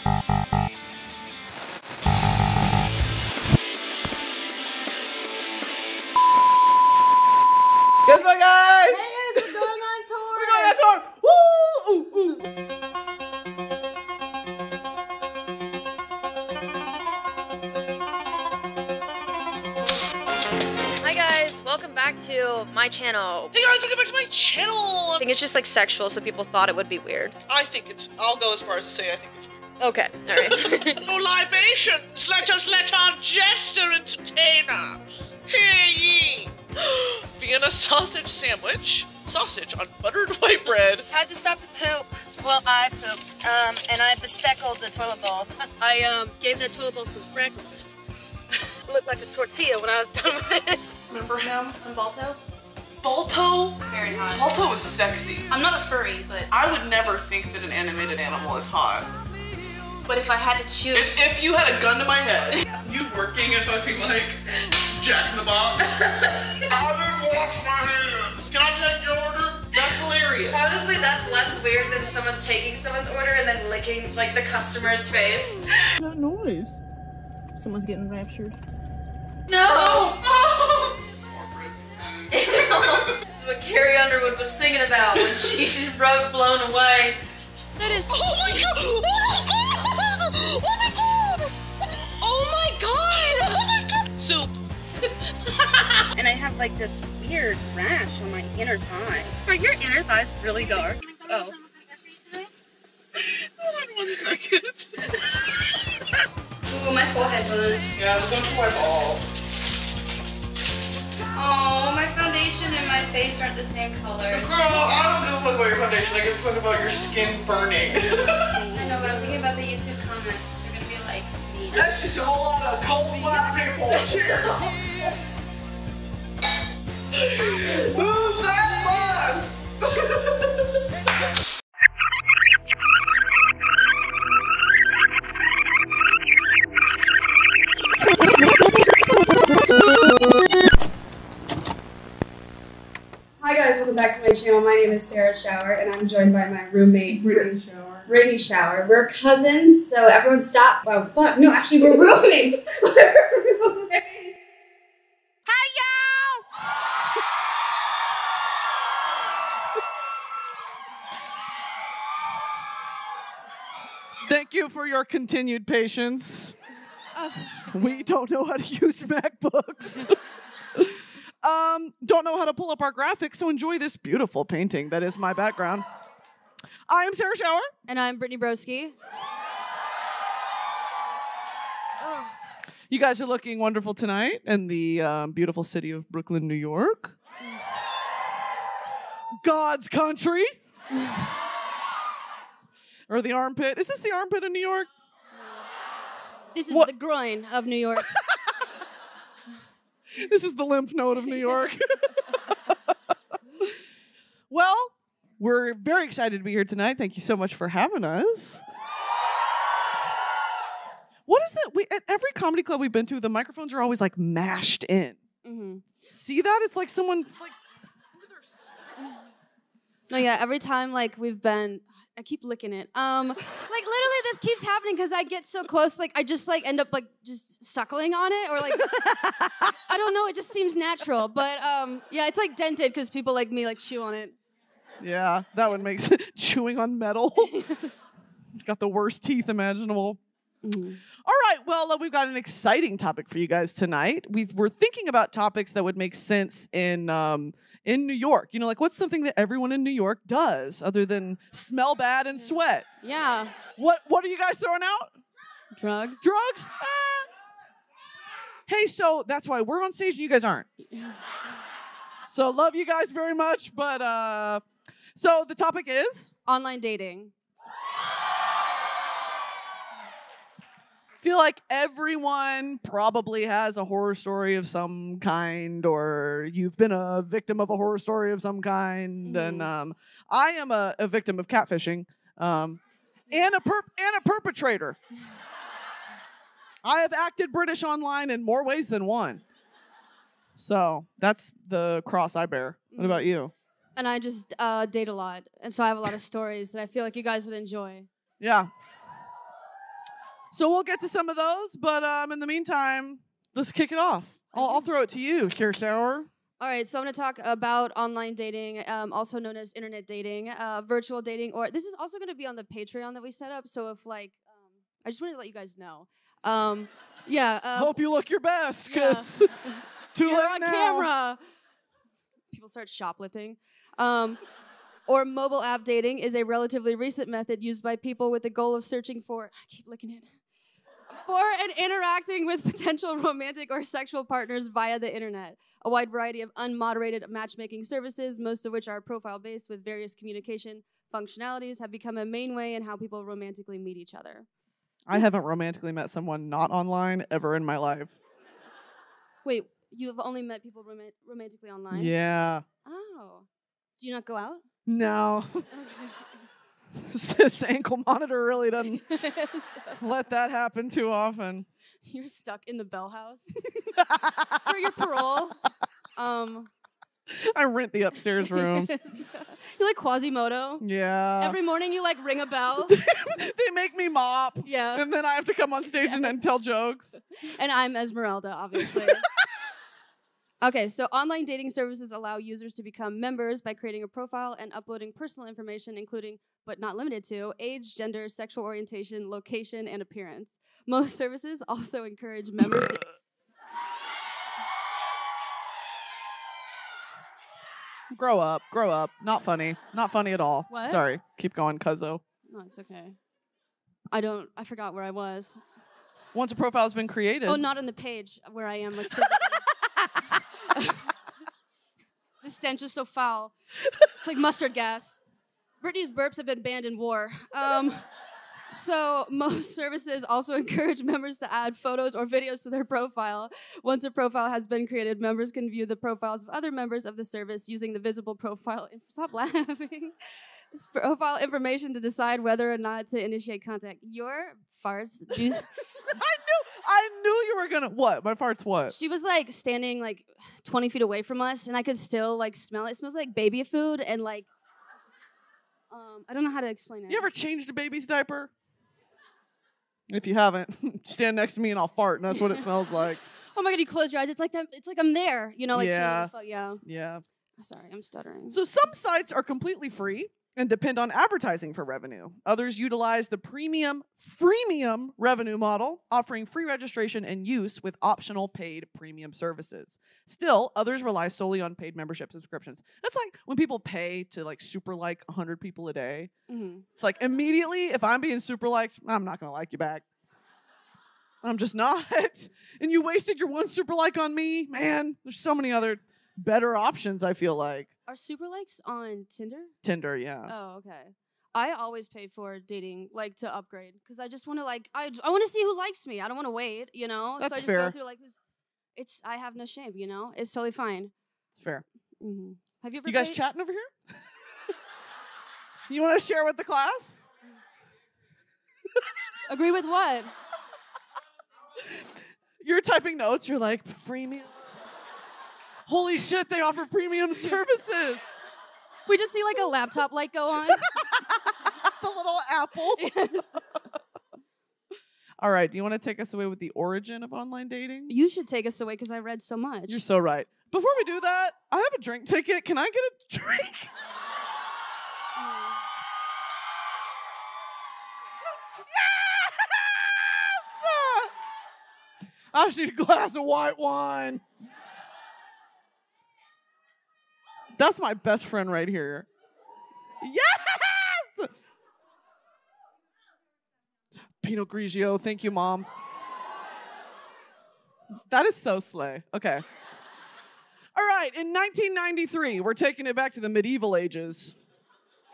Guess what, guys? Hey guys, we're going on tour. We're going on tour. Woo! Ooh, ooh. Hi guys, welcome back to my channel. Hey guys, welcome back to my channel. I think it's just like sexual, so people thought it would be weird. I think it's. I'll go as far as to say I think it's. Okay, alright. No libations. Let us let our jester entertain us. Hear ye. Vienna sausage sandwich, sausage on buttered white bread. Had to stop to poop. Well, I pooped, um, and I bespeckled the toilet bowl. I um, gave that toilet bowl some freckles. Looked like a tortilla when I was done with it. Remember him? On Balto? Balto? Very hot. Balto was sexy. I'm not a furry, but I would never think that an animated animal is hot. But if I had to choose, If, if you had a gun to my head, you working at fucking like Jack in the Box. I didn't wash my hands. Can I take your order? That's hilarious. Honestly, that's less weird than someone taking someone's order and then licking like the customer's face. That noise. someone's getting raptured. No! this is what Carrie Underwood was singing about when she wrote Blown Away. that is. Oh my god! Soup. and I have like this weird rash on my inner thigh. Are your inner thighs really dark? Oh. oh. Hold one second. Ooh, my forehead burns. Yeah, I'm going to wipe all. Oh, my foundation and my face aren't the same color. Girl, I don't give a fuck about your foundation. I give a fuck about your skin burning. I know, but I'm thinking about the YouTube comments. They're gonna be like, me. That's just a whole lot of cold black people. Cheers. Hi guys, welcome back to my channel. My name is Sarah Schauer, and I'm joined by my roommate Brittany Schauer. Brittany Schauer. We're cousins, so everyone stop. Oh fuck! No, actually, we're roommates. we're roommates. Thank you for your continued patience. we don't know how to use MacBooks. um, don't know how to pull up our graphics, so enjoy this beautiful painting that is my background. I am Sarah Schauer. And I'm Brittany Broski. You guys are looking wonderful tonight in the um, beautiful city of Brooklyn, New York. God's country. or the armpit. Is this the armpit of New York? This is What- the groin of New York. This is the lymph node of New York. well, we're very excited to be here tonight. Thank you so much for having us. What is it? We at every comedy club we've been to, the microphones are always like mashed in. hmm See that? It's like someone like No, yeah. Every time like we've been, I keep licking it. Um, like literally, this keeps happening because I get so close. Like I just like end up like just suckling on it, or like I don't know. It just seems natural, but um, yeah, it's like dented because people like me like chew on it. Yeah, that would make sense. Chewing on metal. Got the worst teeth imaginable. Mhm. All right, well, uh, we've got an exciting topic for you guys tonight. we we're thinking about topics that would make sense in um, in New York. You know, like what's something that everyone in New York does other than smell bad and sweat? Yeah, What What are you guys throwing out? drugs. Drugs? Ah. Hey, so that's why we're on stage and you guys aren't. So love you guys very much, but uh, so the topic is? Online dating. feel like everyone probably has a horror story of some kind or you've been a victim of a horror story of some kind and um, i am a, a victim of catfishing um, and, a perp- and a perpetrator. I have acted british online in more ways than one. So that's the cross i bear. What about you And I just uh, date a lot, and so I have a lot of stories that I feel like you guys would enjoy. yeah So we'll get to some of those, but um, in the meantime, let's kick it off. I'll, I'll throw it to you, Share Shower. All right, so I'm going to talk about online dating, um, also known as internet dating, uh, virtual dating, or this is also going to be on the Patreon that we set up. So if like, um, I just wanted to let you guys know. Um, yeah. Uh, Hope you look your best, yeah. because too you're late on now. camera. People start shoplifting. Um, or mobile app dating is a relatively recent method used by people with the goal of searching for. I keep looking at. For and interacting with potential romantic or sexual partners via the internet. A wide variety of unmoderated matchmaking services, most of which are profile based with various communication functionalities, have become a main way in how people romantically meet each other. I haven't romantically met someone not online ever in my life. Wait, you've only met people roman- romantically online? Yeah. Oh. Do you not go out? No. This ankle monitor really doesn't let that happen too often. you're stuck in the Bell House for your parole. Um, I rent the upstairs room. you like Quasimodo. Yeah. Every morning you like ring a bell. they make me mop. Yeah. And then I have to come on stage and then tell jokes. And I'm Esmeralda, obviously. Okay, so online dating services allow users to become members by creating a profile and uploading personal information, including but not limited to age, gender, sexual orientation, location, and appearance. Most services also encourage members to. Grow up, grow up. Not funny. Not funny at all. What? Sorry. Keep going, cuzzo. No, it's okay. I don't. I forgot where I was. Once a profile's been created. Oh, not on the page where I am. Like physically. The stench is so foul. It's like mustard gas. Brittany's burps have been banned in war. Um, so most services also encourage members to add photos or videos to their profile. Once a profile has been created, members can view the profiles of other members of the service using the visible profile. Stop laughing. Profile information to decide whether or not to initiate contact. Your farts. Do, I knew I knew you were gonna what? My fart's what? She was like standing like 20 feet away from us, and I could still like smell it. It smells like baby food and like, um, I don't know how to explain it. You ever changed a baby's diaper? If you haven't, stand next to me and I'll fart, and that's what it smells like. oh my god, you close your eyes. It's like that. It's like I'm there. You know, like Yeah. yeah. Yeah. Sorry, I'm stuttering. So some sites are completely free and depend on advertising for revenue. Others utilize the premium freemium revenue model, offering free registration and use with optional paid premium services. Still, others rely solely on paid membership subscriptions. That's like when people pay to like super like 100 people a day. Mhm. It's like immediately if I'm being super liked, I'm not going to like you back. I'm just not. and you wasted your one super like on me. Man, there's so many other better options I feel like. Are super likes on Tinder? Tinder, yeah. Oh, okay. I always pay for dating, like to upgrade, because I just want to like I I want to see who likes me. I don't want to wait, you know. That's so I just fair. go through like who's. It's I have no shame, you know. It's totally fine. It's fair. Mm-hmm. Have you ever? You guys date- chatting over here? you want to share with the class? Agree with what? You're typing notes. You're like, premium. Holy shit, they offer premium services. We just see like a laptop light go on. the little apple. All right, do you want to take us away with the origin of online dating? you should take us away because I read so much. You're so right. Before we do that, I have a drink ticket. Can I get a drink? Yes! I just need a glass of white wine. That's my best friend right here. Yes! Pinot Grigio. Thank you, Mom. That is so slay. Okay. All right, in 1993, we're taking it back to the medieval ages.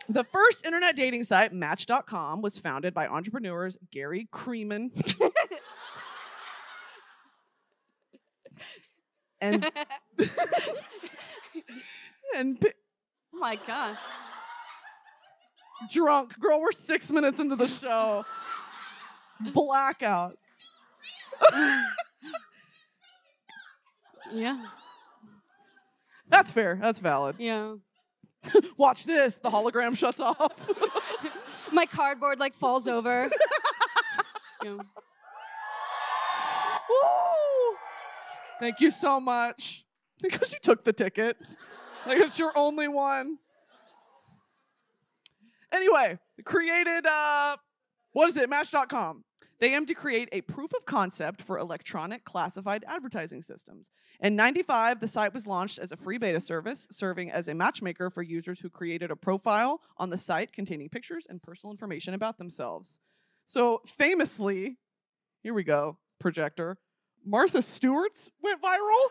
The first internet dating site, Match.com, was founded by entrepreneurs Gary Kremen and and pi- Oh my gosh. drunk. Girl, we're six minutes into the show. Blackout. Yeah. That's fair. That's valid. Yeah. Watch this. The hologram shuts off. My cardboard like falls over. yeah. Woo! Thank you so much. Because she took the ticket. Like it's your only one. Anyway, created uh what is it? Match.com. They aim to create a proof of concept for electronic classified advertising systems. In 95, the site was launched as a free beta service, serving as a matchmaker for users who created a profile on the site containing pictures and personal information about themselves. So, famously, here we go, projector. Martha Stewart's went viral.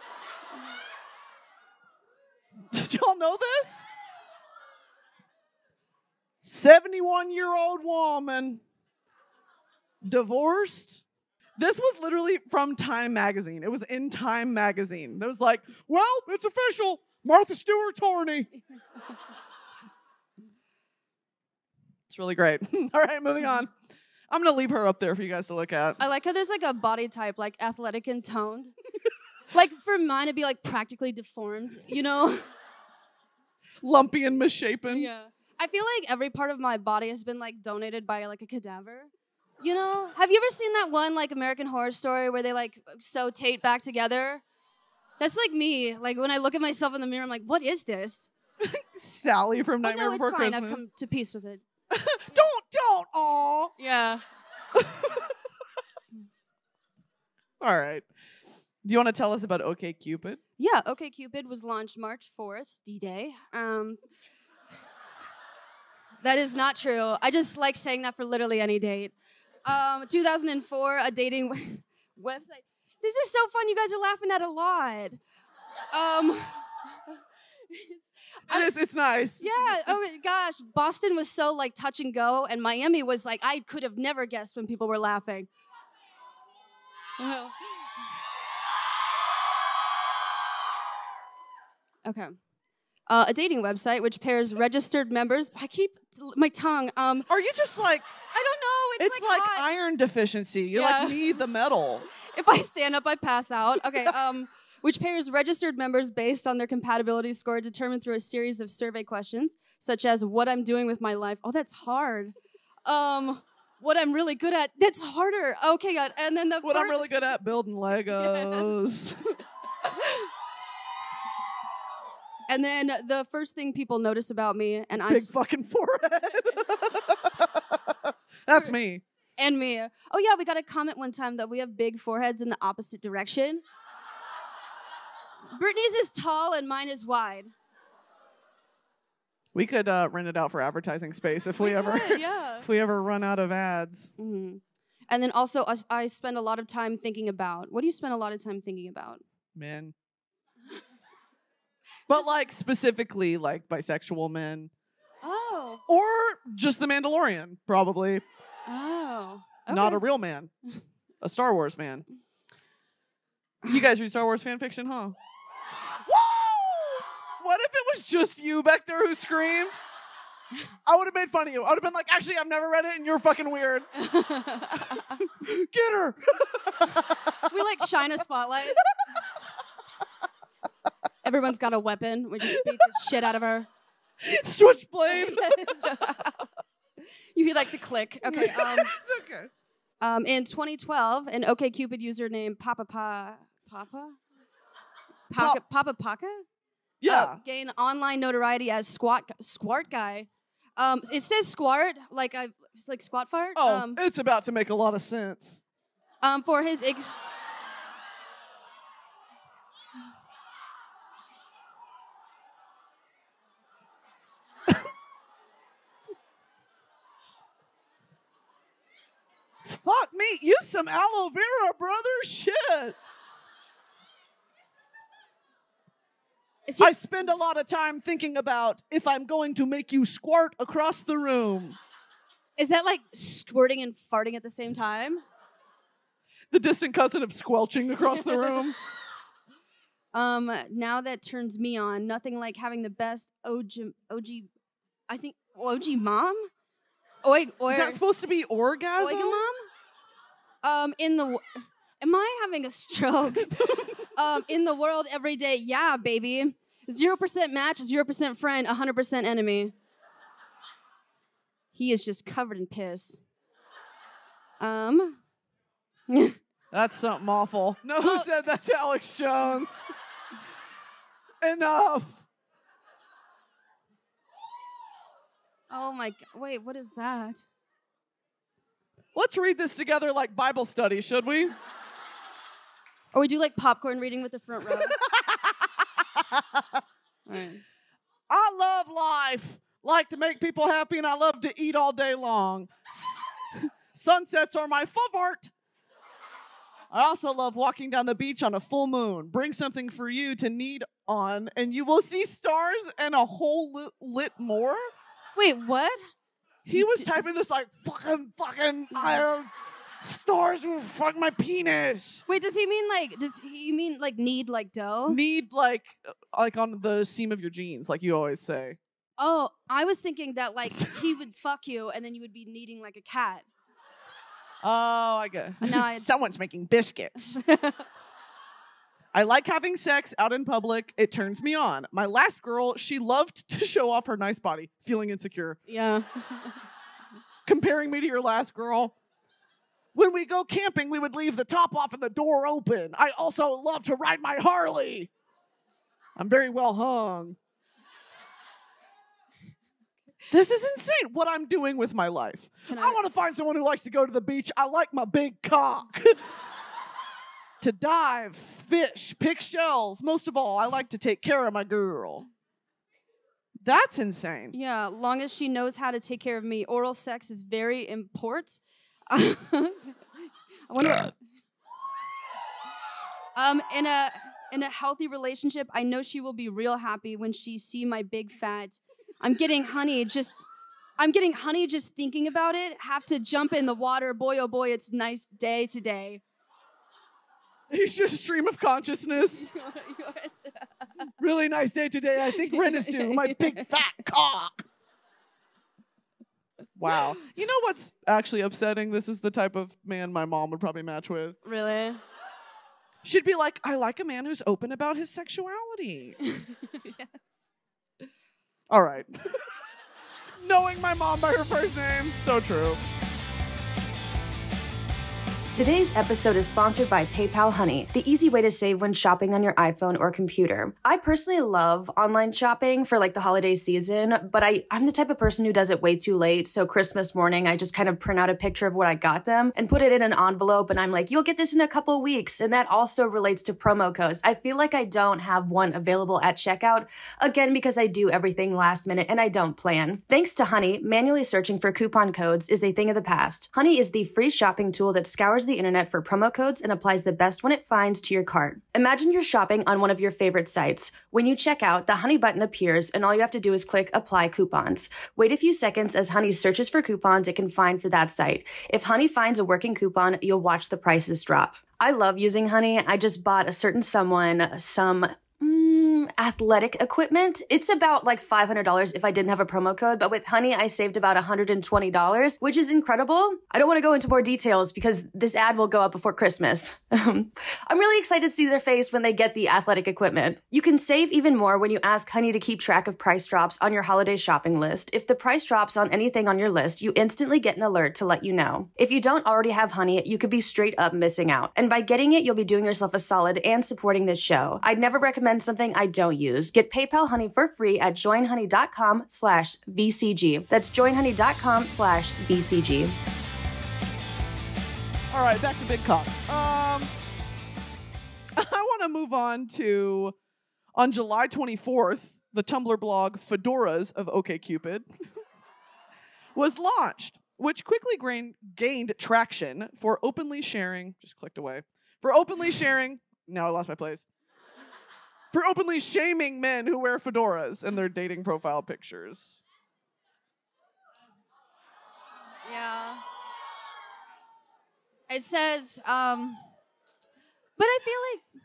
Did y'all know this? 71 year old woman, divorced. This was literally from Time Magazine. It was in Time Magazine. It was like, well, it's official. Martha Stewart's horny. it's really great. All right, moving on. I'm going to leave her up there for you guys to look at. I like how there's like a body type, like athletic and toned. Like for mine, it'd be like practically deformed, you know? Lumpy and misshapen. Yeah. I feel like every part of my body has been like donated by like a cadaver. You know? Have you ever seen that one like American Horror Story where they like sew Tate back together? That's like me. Like when I look at myself in the mirror, I'm like, what is this? Sally from Nightmare Oh, no, it's Before fine. Christmas. I've come to peace with it. don't, don't, aw. Yeah. All right. Do you want to tell us about OkCupid? Yeah, OkCupid was launched March 4th, D-Day. Um That is not true. I just like saying that for literally any date. Um 2004, a dating website. This is so fun. You guys are laughing at a lot. Um It is. It's nice. Yeah. Oh gosh, Boston was so like touch and go, and Miami was like I could have never guessed when people were laughing. Okay. Uh, a dating website which pairs registered members. I keep my tongue. Um, Are you just like I don't know. It's, it's, like, hot. iron deficiency? You Yeah. like need the metal. if I stand up, I pass out. Okay. Um, which pairs registered members based on their compatibility score determined through a series of survey questions, such as what I'm doing with my life. Oh, that's hard. Um, what I'm really good at. That's harder. Okay, God. And then the What I'm really good at building Legos. And then the first thing people notice about me, and I Big s- fucking forehead. That's me. and me. Oh yeah, we got a comment one time that we have big foreheads in the opposite direction. Brittany's is tall and mine is wide. We could uh, rent it out for advertising space if we, ever could, yeah. if we ever run out of ads. hmm And then also, us- I spend a lot of time thinking about. What do you spend a lot of time thinking about? Men. But like specifically like bisexual men. Oh. Or just the Mandalorian, probably. Oh. Not a real man. A Star Wars man. You guys read Star Wars fan fiction, huh? Woo! What if it was just you back there who screamed? I would have made fun of you. I would have been like, actually, I've never read it and you're fucking weird. Get her! we like shine a spotlight. Everyone's got a weapon. We just beat the shit out of her. Switchblade. you hear like the click. Okay. Um, it's okay. um, in 2012, an OkCupid user named Papa Pa Papa Paka, Papa Paka Yeah. uh, gained online notoriety as squat squart guy. Um, it says squart like I it's like squat fart. oh, Um, it's about to make a lot of sense. um, for his ex- Fuck me. Use some aloe vera, brother. Shit. he, I spend a lot of time thinking about if I'm going to make you squirt across the room. is that like squirting and farting at the same time? The distant cousin of squelching across the room. Um, now that turns me on. Nothing like having the best OG, OG I think OG mom. Oig, or, Is that supposed to be orgasm? Oiga mom. Um, in the, am I having a stroke? um, in the world every day, yeah, baby. Zero percent match, zero percent friend, hundred percent enemy. He is just covered in piss. Um, That's That's something awful. No, who Oh. said that's Alex Jones? Enough. Oh my god. Wait, what is that? Let's read this together like Bible study, should we? Or we do like popcorn reading with the front row. Alright. I love life, like to make people happy, and I love to eat all day long. Sunsets are my favorite. I also love walking down the beach on a full moon. Bring something for you to need on, and you will see stars and a whole lit more. Wait, what? He was typing this like fucking fucking I, stars will fuck my penis. Wait, does he mean like does he mean like need like dough? Need like uh, like on the seam of your jeans, like you always say. Oh, I was thinking that like he would fuck you and then you would be kneading like a cat. Oh, I get. No, I- Someone's making biscuits. I like having sex out in public. It turns me on. My last girl, she loved to show off her nice body, feeling insecure. yeah. Comparing me to your last girl. When we go camping, we would leave the top off and the door open. I also love to ride my Harley. I'm very well hung. This is insane what I'm doing with my life. Can I, I- want to find someone who likes to go to the beach. I like my big cock. to dive, fish, pick shells. Most of all, I like to take care of my girl. That's insane. Yeah, long as she knows how to take care of me. Oral sex is very important. I wonder. um, in a in a healthy relationship, I know she will be real happy when she see my big fat. I'm getting honey just. I'm getting honey just thinking about it. Have to jump in the water. Boy, oh boy, it's nice day today. He's just stream of consciousness. Really nice day today. I think rent is due. My big fat cock. Wow. You know what's actually upsetting? This is the type of man my mom would probably match with. really? She'd be like, I like a man who's open about his sexuality. yes. All right. Knowing my mom by her first name, so true. Today's episode is sponsored by PayPal Honey, the easy way to save when shopping on your iPhone or computer. I personally love online shopping for like the holiday season, but I, I'm the type of person who does it way too late. So Christmas morning, I just kind of print out a picture of what I got them and put it in an envelope, and I'm like, you'll get this in a couple weeks. And that also relates to promo codes. I feel like I don't have one available at checkout, again, because I do everything last minute and I don't plan. Thanks to Honey, manually searching for coupon codes is a thing of the past. Honey is the free shopping tool that scours the internet for promo codes and applies the best one it finds to your cart. Imagine you're shopping on one of your favorite sites. When you check out, the Honey button appears, and all you have to do is click Apply Coupons. Wait a few seconds as Honey searches for coupons it can find for that site. If Honey finds a working coupon, you'll watch the prices drop. I love using Honey. I just bought a certain someone some mm, athletic equipment. It's about like $500 if I didn't have a promo code, but with Honey, I saved about $120, which is incredible. I don't want to go into more details because this ad will go up before Christmas. I'm really excited to see their face when they get the athletic equipment. You can save even more when you ask Honey to keep track of price drops on your holiday shopping list. If the price drops on anything on your list, you instantly get an alert to let you know. If you don't already have Honey, you could be straight up missing out. And by getting it, you'll be doing yourself a solid and supporting this show. I'd never recommend something I don't use. Get PayPal Honey for free at joinhoney.com slash VCG. That's joinhoney.com slash VCG. All right, back to Big Cock. Um, I want to move on to on July 24th, the Tumblr blog Fedoras of OkCupid was launched, which quickly gain, gained traction for openly sharing. Just clicked away for openly sharing. Now I lost my place. For openly shaming men who wear fedoras in their dating profile pictures. Yeah. It says, um, but I feel like,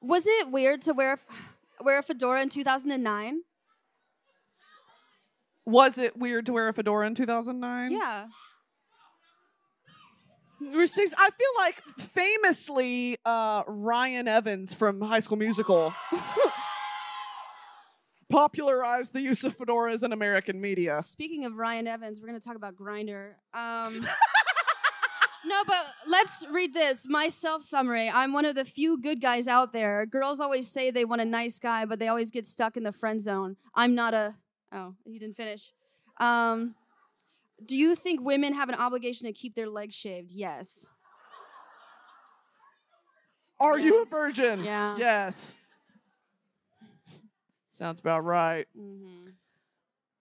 was it weird to wear wear a fedora in 2009? Was it weird to wear a fedora in 2009? Yeah. I feel like famously uh, Ryan Evans from High School Musical popularized the use of fedoras in American media. Speaking of Ryan Evans, we're gonna talk about Grindr. Um, No, but let's read this. My self summary. I'm one of the few good guys out there. Girls always say they want a nice guy, but they always get stuck in the friend zone. I'm not a. Oh, he didn't finish. Um, do you think women have an obligation to keep their legs shaved? Yes. Are you a virgin? Yeah. Yes. Sounds about right. Mm-hmm.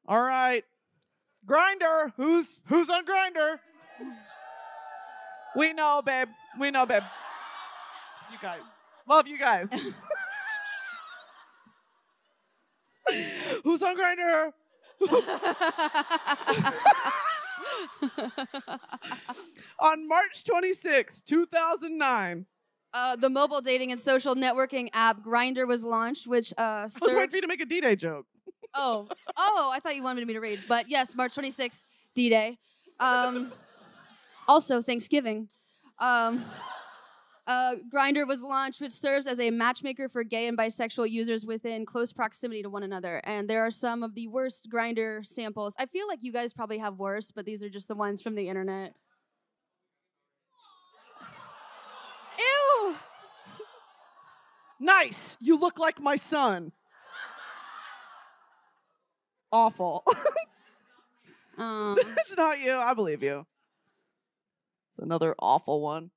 All right. Grindr. Who's who's on Grindr? We know, babe. We know, babe. You guys. Love you guys. who's on Grindr? on March 26, 2009. Uh, the mobile dating and social networking app Grindr was launched, which uh, I was waiting for you to make a D-Day joke. Oh, oh, I thought you wanted me to read. But yes, March 26th, D Day. Um, also, Thanksgiving. Um, uh, Grindr was launched, which serves as a matchmaker for gay and bisexual users within close proximity to one another. And there are some of the worst Grindr samples. I feel like you guys probably have worse, but these are just the ones from the internet. Ew! Nice. You look like my son. Awful. Um, it's not you. I believe you. It's another awful one.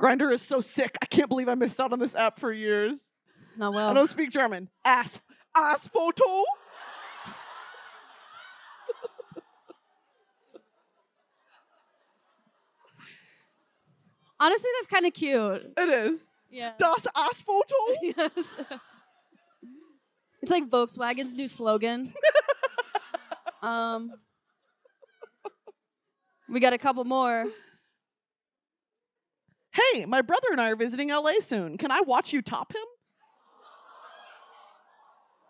Grindr is so sick. I can't believe I missed out on this app for years. no, I don't speak German. Ass ass photo. Honestly, that's kind of cute. It is. Yeah. Das ass photo. yes. It's like Volkswagen's new slogan. um, we got a couple more. Hey, my brother and I are visiting LA soon. Can I watch you top him?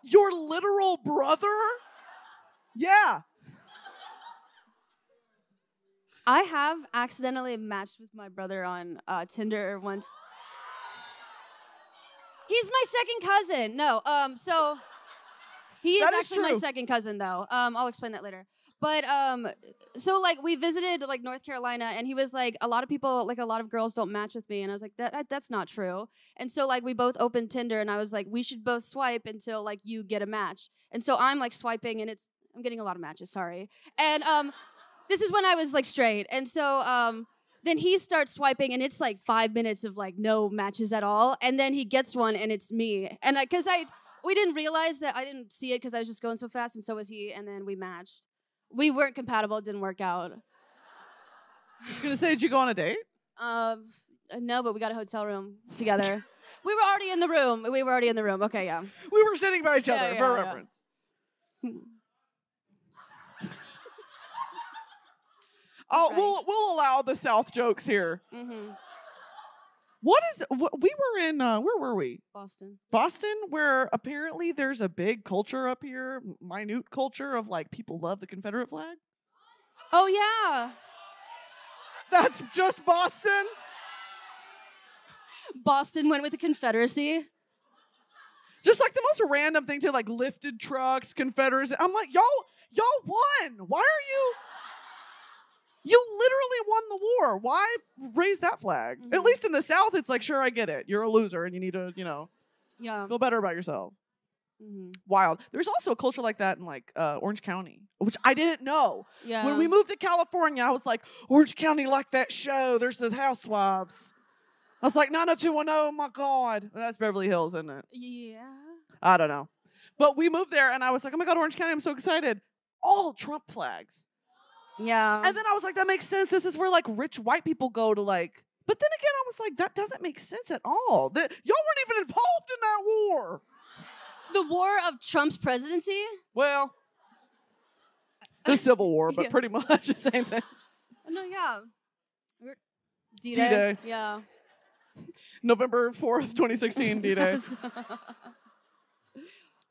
Your literal brother? Yeah. I have accidentally matched with my brother on uh, Tinder once. He's my second cousin. No, um, so he is is actually my second cousin, though. Um, I'll explain that later. But um, so like we visited like North Carolina, and he was like, a lot of people, like a lot of girls, don't match with me, and I was like, that that- that's not true. And so like we both opened Tinder, and I was like, we should both swipe until like you get a match. And so I'm like swiping, and it's I'm getting a lot of matches. Sorry. And um, this is when I was like straight, and so um, then he starts swiping, and it's like five minutes of like no matches at all, and then he gets one, and it's me, and I because I we didn't realize that I didn't see it because I was just going so fast, and so was he, and then we matched. We weren't compatible; it didn't work out. I was gonna say, did you go on a date? Um, no, but we got a hotel room together. we were already in the room. We were already in the room. Okay, yeah. We were sitting by each Yeah, other yeah, for yeah. reference. Oh, Right. we'll we'll allow the South jokes here. Mm-hmm. What is what, we were in? Uh, where were we? Boston. Boston, where apparently there's a big culture up here, minute culture of like people love the Confederate flag. Oh yeah. That's just Boston. Boston went with the Confederacy. Just like the most random thing to like lifted trucks, Confederacy. I'm like, y'all, y'all won. Why are you? You literally won the war. Why raise that flag? At Mhm. least in the South, it's like, sure, I get it. You're a loser and you need to, you know, Yeah. feel better about yourself. hmm Wild. There's also a culture like that in like uh, Orange County, which I didn't know. Yeah. When we moved to California, I was like, Orange County, like that show. There's the housewives. I was like, 90210, oh my God. That's Beverly Hills, isn't it? Yeah. I don't know. But we moved there and I was like, oh my God, Orange County, I'm so excited. All Trump flags. Yeah. And then I was like, that makes sense. This is where like rich white people go to like. But then again, I was like, that doesn't make sense at all. That y'all weren't even involved in that war. the war of Trump's presidency. Well, the Civil War, but Yes. pretty much the same thing. No, yeah. D-Day. D-Day. Yeah. November 4th, 2016, D Day.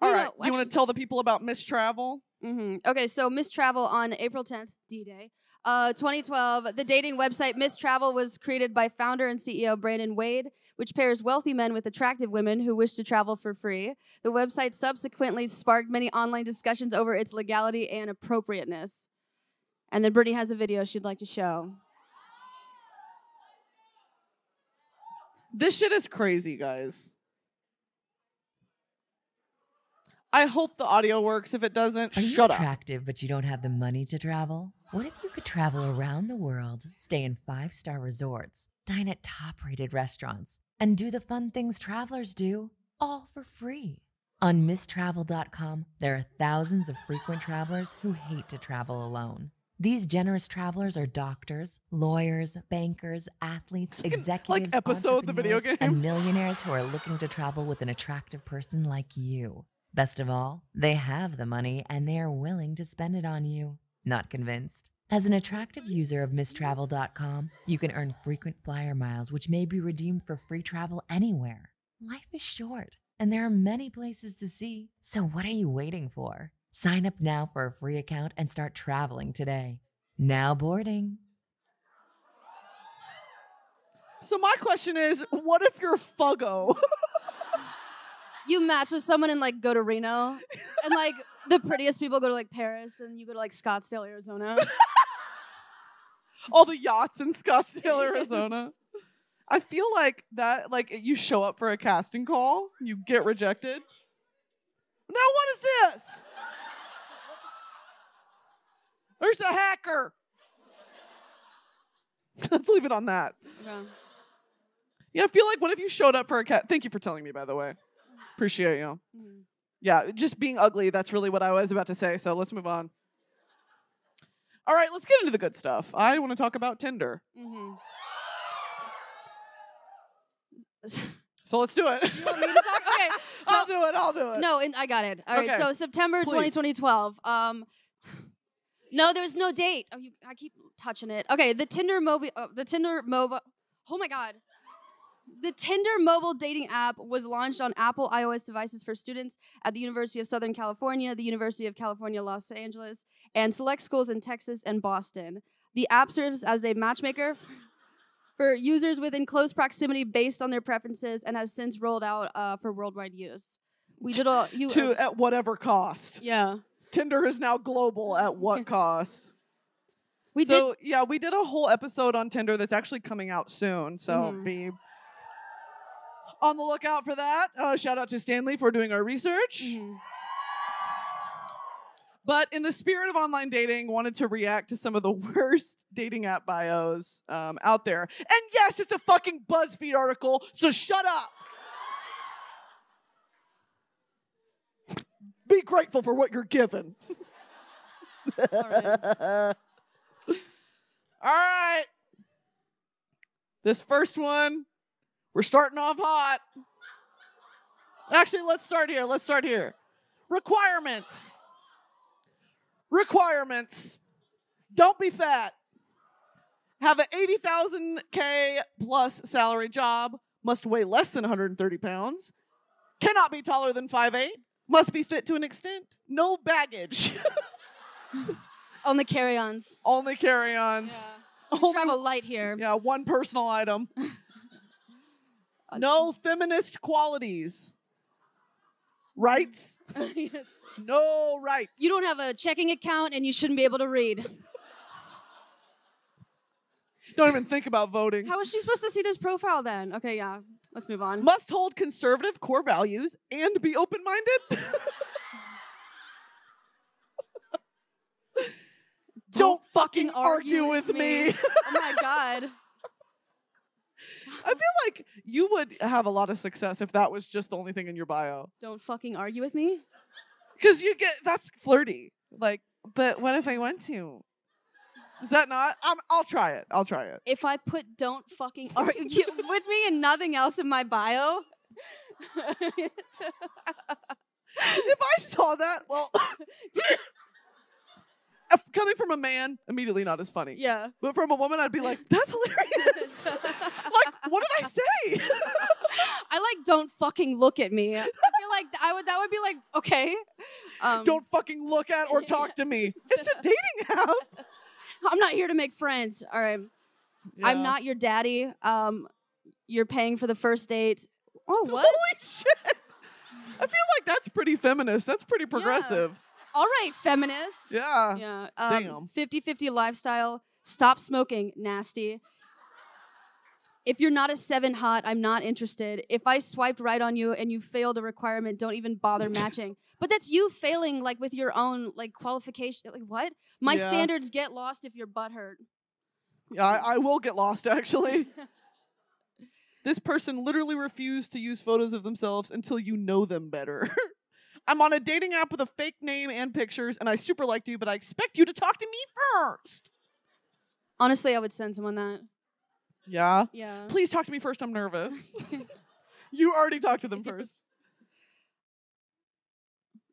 All right. Do you want to tell the people about MissTravel? hmm Okay, so MissTravel on April 10th, D Day. Uh, 2012, the dating website MissTravel was created by founder and CEO Brandon Wade, which pairs wealthy men with attractive women who wish to travel for free. The website subsequently sparked many online discussions over its legality and appropriateness. And then Brittany has a video she'd like to show. This shit is crazy, guys. I hope the audio works. If it doesn't, Are you shut up. attractive but you don't have the money to travel? What if you could travel around the world, stay in five star resorts, dine at top rated restaurants, and do the fun things travelers do, all for free? On misstravel.com, there are thousands of frequent travelers who hate to travel alone. These generous travelers are doctors, lawyers, bankers, athletes, executives, like episode the video game. and millionaires who are looking to travel with an attractive person like you. Best of all, they have the money and they are willing to spend it on you. Not convinced? As an attractive user of misstravel.com, you can earn frequent flyer miles, which may be redeemed for free travel anywhere. Life is short, and there are many places to see. So, what are you waiting for? Sign up now for a free account and start traveling today. Now boarding. So my question is, what if you're Fuggo? You match with someone and like go to Reno, and like the prettiest people go to like Paris, and you go to like Scottsdale, Arizona. All the yachts in Scottsdale, Arizona. I feel like that, like you show up for a casting call, you get rejected. Now what is this? There's a hacker. Let's leave it on that. Okay. Yeah, I feel like what if you showed up for a cat? Thank you for telling me, by the way. Appreciate you. Mhm. Yeah, just being ugly. That's really what I was about to say. So let's move on. All right, let's get into the good stuff. I want to talk about Tinder. Mhm. So let's do it. You want me to talk? Okay. I'll do it. I'll do it. no, and I got it. All right. Okay. So September Please. 2012. Um, no, there's no date. Oh, you, I keep touching it. Okay, the Tinder mobile, uh, the Tinder mobile. Oh my God. The Tinder mobile dating app was launched on Apple iOS devices for students at the University of Southern California, the University of California, Los Angeles, and select schools in Texas and Boston. The app serves as a matchmaker for users within close proximity based on their preferences and has since rolled out uh, for worldwide use. We did a you to uh, at whatever cost. yeah. Tinder is now global at what cost? We did yeah, we did a whole episode on Tinder that's actually coming out soon. So Mhm. be on the lookout for that. Uh, shout out to Stanley for doing our research. Mhm. But in the spirit of online dating, wanted to react to some of the worst dating app bios um, out there. And yes, it's a fucking BuzzFeed article, so shut up. Be grateful for what you're given. All right. All right. This first one, we're starting off hot. Actually, let's start here. Let's start here. Requirements. Requirements. Don't be fat. Have an 80,000K plus salary job. Must weigh less than 130 pounds. Cannot be taller than 5'8. Must be fit to an extent. No baggage. Only carry-ons. Only carry ons. Yeah. We travel light here. Yeah, one personal item. no feminist qualities. Rights? No rights. you don't have a checking account and you shouldn't be able to read. Don't even think about voting. How is she supposed to see this profile then? Okay, yeah. Let's move on. Must hold conservative core values and be open minded. Don't fucking argue with me. oh my god. I feel like you would have a lot of success if that was just the only thing in your bio. Don't fucking argue with me. Because you get that's flirty. Like, but what if I want to? Is that not? I'm, I'll try it. I'll try it. If I put don't fucking argue with me and nothing else in my bio. if I saw that, well, coming from a man, immediately not as funny. yeah. But from a woman, I'd be like, that's hilarious. like, what did I say? I like don't fucking look at me. I feel like I would that would be like okay. Um, Don't fucking look at or talk to me. It's a dating app. I'm not here to make friends. All right. Yeah. I'm not your daddy. Um, you're paying for the first date. Oh, what? Holy shit. I feel like that's pretty feminist. That's pretty progressive. All right, feminist. Yeah. Yeah. Damn. Um, 50 50 lifestyle. Stop smoking. Nasty. If you're not a seven hot, I'm not interested. If I swiped right on you and you failed a requirement, don't even bother matching. But that's you failing like with your own like qualification. Like what? My Yeah. standards get lost if your butt hurt. Yeah, I, I will get lost actually. this person literally refused to use photos of themselves until you know them better. I'm on a dating app with a fake name and pictures, and I super liked you, but I expect you to talk to me first. Honestly, I would send someone that. Yeah. Yeah. Please talk to me first. I'm nervous. you already talked to them first.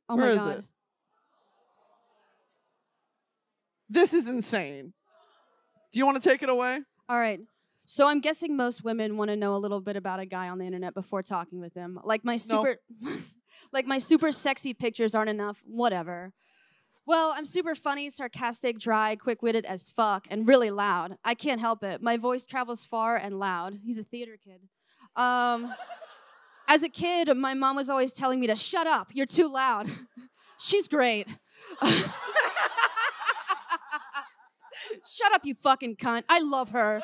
Oh Where my god. it? This is insane. Do you want to take it away? All right. So I'm guessing most women want to know a little bit about a guy on the internet before talking with him. Like my super like my super sexy pictures aren't enough. Whatever. Well, I'm super funny, sarcastic, dry, quick-witted as fuck, and really loud. I can't help it. My voice travels far and loud. He's a theater kid. Um, as a kid, my mom was always telling me to shut up. You're too loud. She's great. Shut up, you fucking cunt. I love her.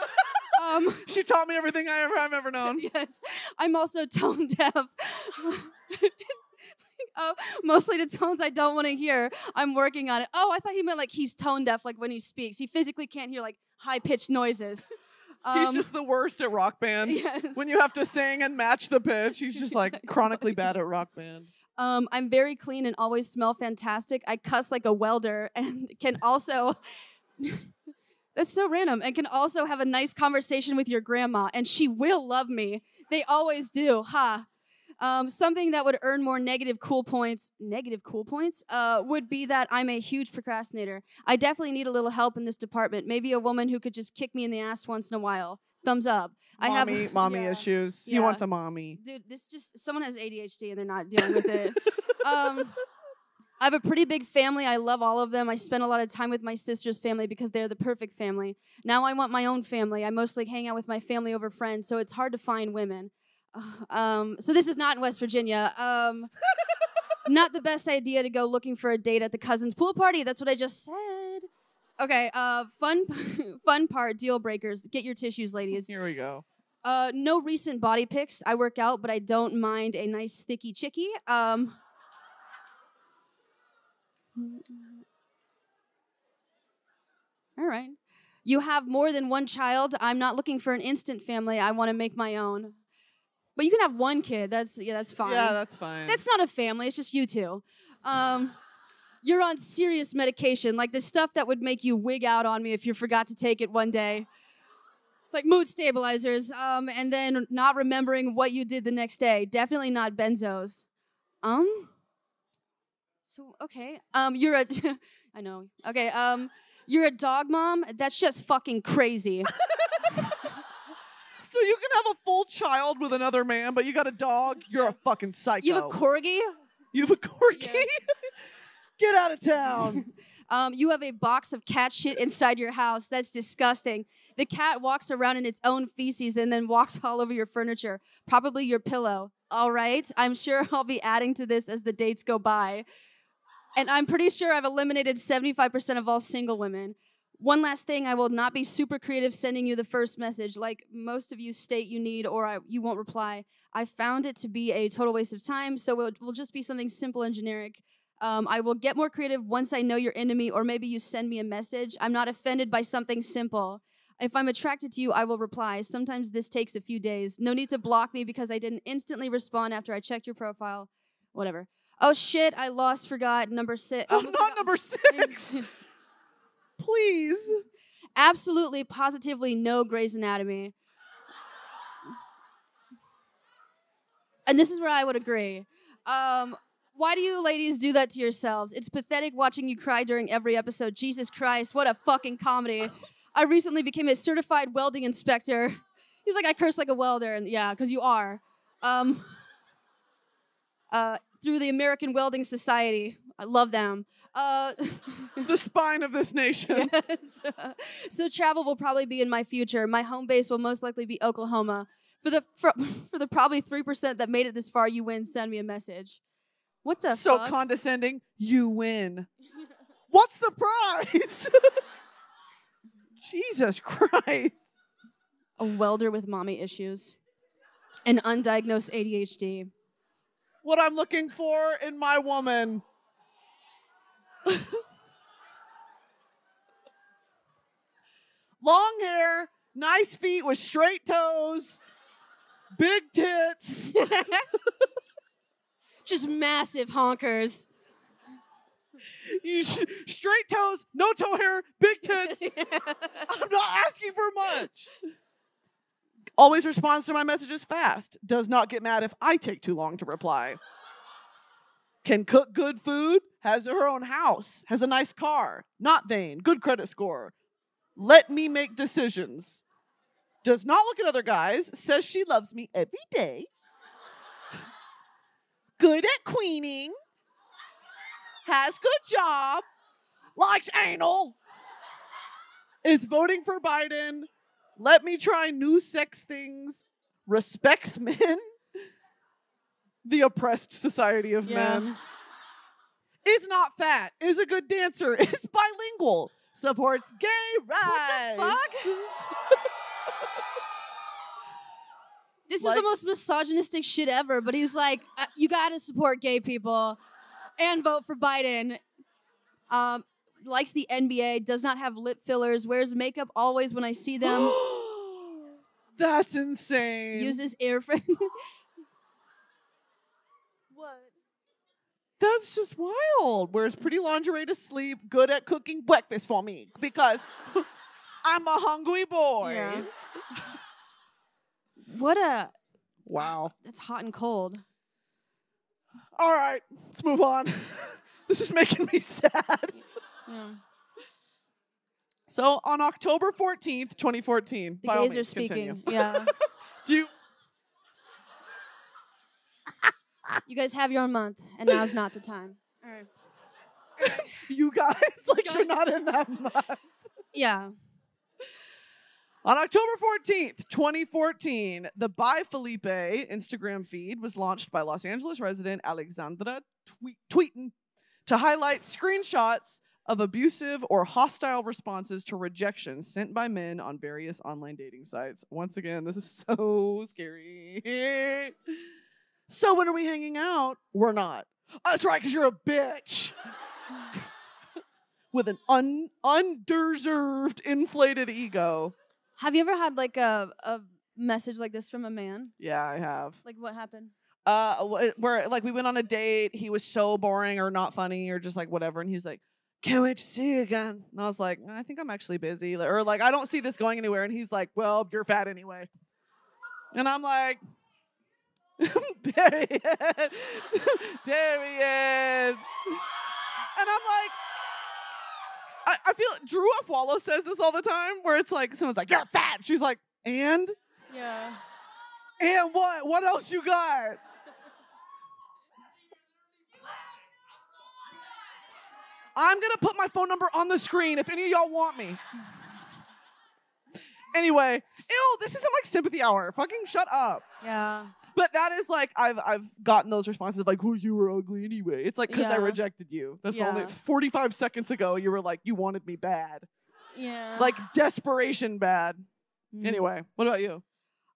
Um, she taught me everything I ever I've ever known. yes, I'm also tone deaf. Oh, mostly the tones I don't want to hear. I'm working on it. Oh, I thought he meant like he's tone deaf, like when he speaks. He physically can't hear like high pitched noises. He's Um, just the worst at rock band. Yes. When you have to sing and match the pitch, he's just like chronically bad at rock band. Um, I'm very clean and always smell fantastic. I cuss like a welder and can also. That's so random. And can also have a nice conversation with your grandma, and she will love me. They always do, ha. Um, something that would earn more negative cool points, negative cool points, uh, would be that I'm a huge procrastinator. I definitely need a little help in this department. Maybe a woman who could just kick me in the ass once in a while. Thumbs up. I have Mommy, mommy yeah. issues. He Yeah. wants a mommy. dude this just someone has adhd and they're not dealing with it um I have a pretty big family. I love all of them. I spend a lot of time with my sister's family because they're the perfect family. Now I want my own family. I mostly hang out with my family over friends, so it's hard to find women. Um, so this is not in West Virginia. Um, not the best idea to go looking for a date at the cousin's pool party. That's what I just said. Okay, uh, fun, fun part, deal breakers. Get your tissues, ladies. Here we go. Uh, no recent body pics. I work out, but I don't mind a nice thicky chickie. Um, all right. You have more than one child. I'm not looking for an instant family. I want to make my own. But you can have one kid. That's yeah, that's fine. Yeah, that's fine. That's not a family. It's just you two. Um, you're on serious medication, like the stuff that would make you wig out on me if you forgot to take it one day. Like mood stabilizers, um, and then not remembering what you did the next day. Definitely not benzos. Um. So okay. Um, you're a. I know. Okay. Um, you're a dog mom. That's just fucking crazy. So you can have a full child with another man, but you got a dog. You're a fucking psycho. You have a corgi. You have a corgi. Get out of town. Um, you have a box of cat shit inside your house. That's disgusting. The cat walks around in its own feces and then walks all over your furniture, probably your pillow. All right. I'm sure I'll be adding to this as the dates go by. And I'm pretty sure I've eliminated 75% of all single women. One last thing, I will not be super creative sending you the first message like most of you state you need or I, you won't reply. I found it to be a total waste of time, so it will just be something simple and generic. Um, I will get more creative once I know you're into me, or maybe you send me a message. I'm not offended by something simple. If I'm attracted to you, I will reply. Sometimes this takes a few days. No need to block me because I didn't instantly respond after I checked your profile. Whatever. Oh shit, I lost, forgot. Number six. Oh, not number six. Please. Absolutely, positively no Grey's Anatomy. And this is where I would agree. Um, why do you ladies do that to yourselves? It's pathetic watching you cry during every episode. Jesus Christ, what a fucking comedy. I recently became a certified welding inspector. He's like, I curse like a welder, and yeah, because you are. Um, uh, through the American Welding Society. I love them. Uh, the spine of this nation. Yes. so travel will probably be in my future. My home base will most likely be Oklahoma. For the for, for the probably three percent that made it this far, you win. Send me a message. What the so fuck? condescending. You win. What's the prize? Jesus Christ. A welder with mommy issues. An undiagnosed ADHD. What I'm looking for in my woman. Long hair, nice feet with straight toes, big tits. Just massive honkers. You straight toes, no toe hair, big tits. I'm not asking for much. Always responds to my messages fast. Does not get mad if I take too long to reply. Can cook good food. Has her own house. Has a nice car. Not vain. Good credit score. Let me make decisions. Does not look at other guys. Says she loves me every day. Good at queening. Has good job. Likes anal. Is voting for Biden. Let me try new sex things. Respects men. The oppressed society of Yeah. men. Is not fat. Is a good dancer. Is bilingual. Supports gay rights. What the fuck? This is the most misogynistic shit ever, but he's like, uh, you gotta support gay people and vote for Biden. Um, likes the NBA, does not have lip fillers, wears makeup always when I see them, That's insane. uses air fr- That's just wild. Wears pretty lingerie to sleep, good at cooking breakfast for me because I'm a hungry boy. Yeah. What a. Wow. That's hot and cold. All right, let's move on. this is making me sad. Yeah. So on October 14th, 2014, The by all gays are means, continue. speaking. Yeah. Do you you guys have your own month, and now's not the time. All right. you guys like you're not in that month. Yeah. On October 14th, 2014, the Bye Felipe Instagram feed was launched by Los Angeles resident Alexandra Tweet- Tweten to highlight screenshots of abusive or hostile responses to rejection sent by men on various online dating sites. Once again, this is so scary. So when are we hanging out? We're not. That's right, because you're a bitch. With an un- undeserved inflated ego. Have you ever had like a a message like this from a man? Yeah, I have. Like what happened? Uh, where like we went on a date, he was so boring or not funny or just like whatever, and he's like, "Can't wait to see you again." And I was like, "I think I'm actually busy," or like, "I don't see this going anywhere." And he's like, "Well, you're fat anyway," and I'm like, "Period, period," and I'm like. I, I feel Drew Afualo says this all the time, where it's like someone's like, "You're fat." She's like, "And?" Yeah. And what? What else you got? I'm gonna put my phone number on the screen if any of y'all want me. Anyway, ew, this isn't like sympathy hour. Fucking shut up. Yeah. But that is like I've I've gotten those responses like, "Oh, you were ugly anyway." It's like because I rejected you. That's only Yeah. 45 seconds ago. You were like, "You wanted me bad," Yeah. like desperation bad. Mhm. Anyway, what about you?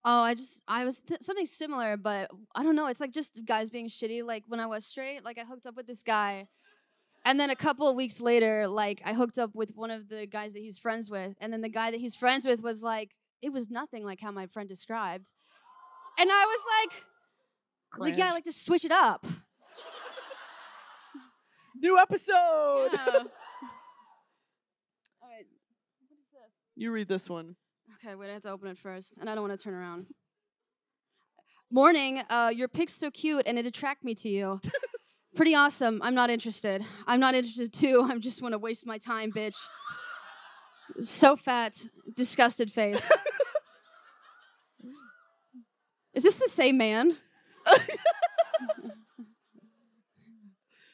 Oh, I just I was th- something similar, but I don't know. It's like just guys being shitty. Like when I was straight, like I hooked up with this guy, and then a couple of weeks later, like I hooked up with one of the guys that he's friends with, and then the guy that he's friends with was like, it was nothing like how my friend described, and I was like, I was like, yeah, I like to switch it up. New episode. Yeah. All right. What is this? You read this one. Okay, wait, I have to open it first, and I don't want to turn around. Morning, uh, your pic's so cute, and it attract me to you. Pretty awesome. I'm not interested. I'm not interested too. I just want to waste my time, bitch. So fat, disgusted face. Is this the same man?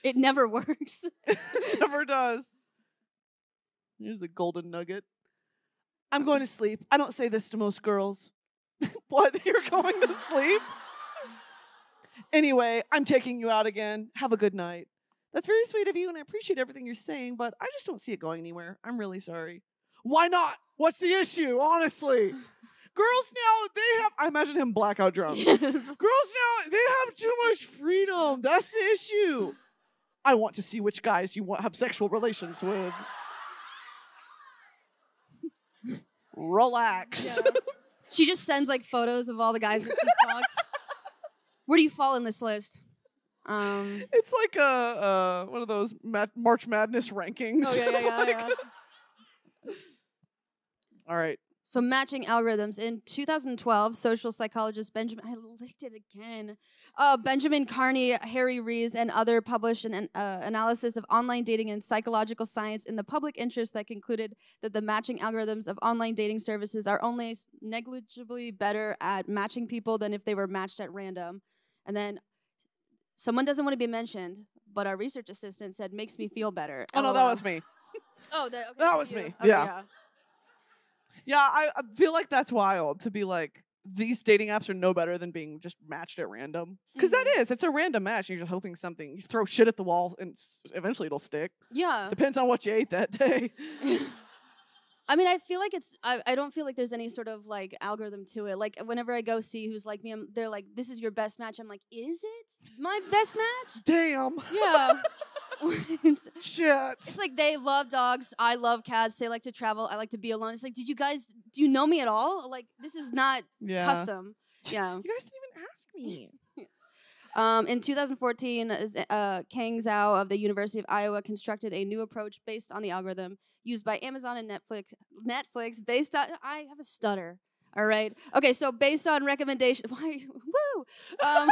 it never works. Never does. Here's a golden nugget. I'm going to sleep. I don't say this to most girls. what? You're going to sleep? Anyway, I'm taking you out again. Have a good night. That's very sweet of you, and I appreciate everything you're saying, but I just don't see it going anywhere. I'm really sorry. Why not? What's the issue? Honestly. Girls now they have. I imagine him blackout drunk. Yes. Girls now they have too much freedom. That's the issue. I want to see which guys you want have sexual relations with. Relax. She just sends like photos of all the guys that she's fucked. Where do you fall in this list? Um, It's like a uh, one of those Ma- March Madness rankings. oh yeah, yeah, yeah, Like- yeah. All right. So matching algorithms in 2012, social psychologist Benjamin I licked it again. Uh, Benjamin Karney, Harry Reis, and other published an uh, analysis of online dating and psychological science in the public interest that concluded that the matching algorithms of online dating services are only negligibly better at matching people than if they were matched at random. And then someone doesn't want to be mentioned, but our research assistant said makes me feel better. Oh no, that was me. Oh, that, okay, That was you. me. Okay, Yeah. Yeah, I, I feel like that's wild to be like these dating apps are no better than being just matched at random. Because Mm-hmm. is, it's a random match. And you're just hoping something. You throw shit at the wall and s- eventually it'll stick. Yeah. Depends on what you ate that day. I mean, I feel like it's. I, I don't feel like there's any sort of like algorithm to it. Like whenever I go see who's like me, I'm, they're like, "This is your best match." I'm like, "Is it my best match?" Damn. Yeah. it's, Shit. it's like they love dogs. I love cats. They like to travel. I like to be alone. It's like, did you guys? Do you know me at all? Like, this is not Yeah. custom. Yeah. You guys didn't even ask me. Um, in 2014, uh, uh, Kang Zhao of the University of Iowa constructed a new approach based on the algorithm used by Amazon and Netflix. Netflix based on I have a stutter. All right. Okay. So based on recommendation. Why? Woo. Um,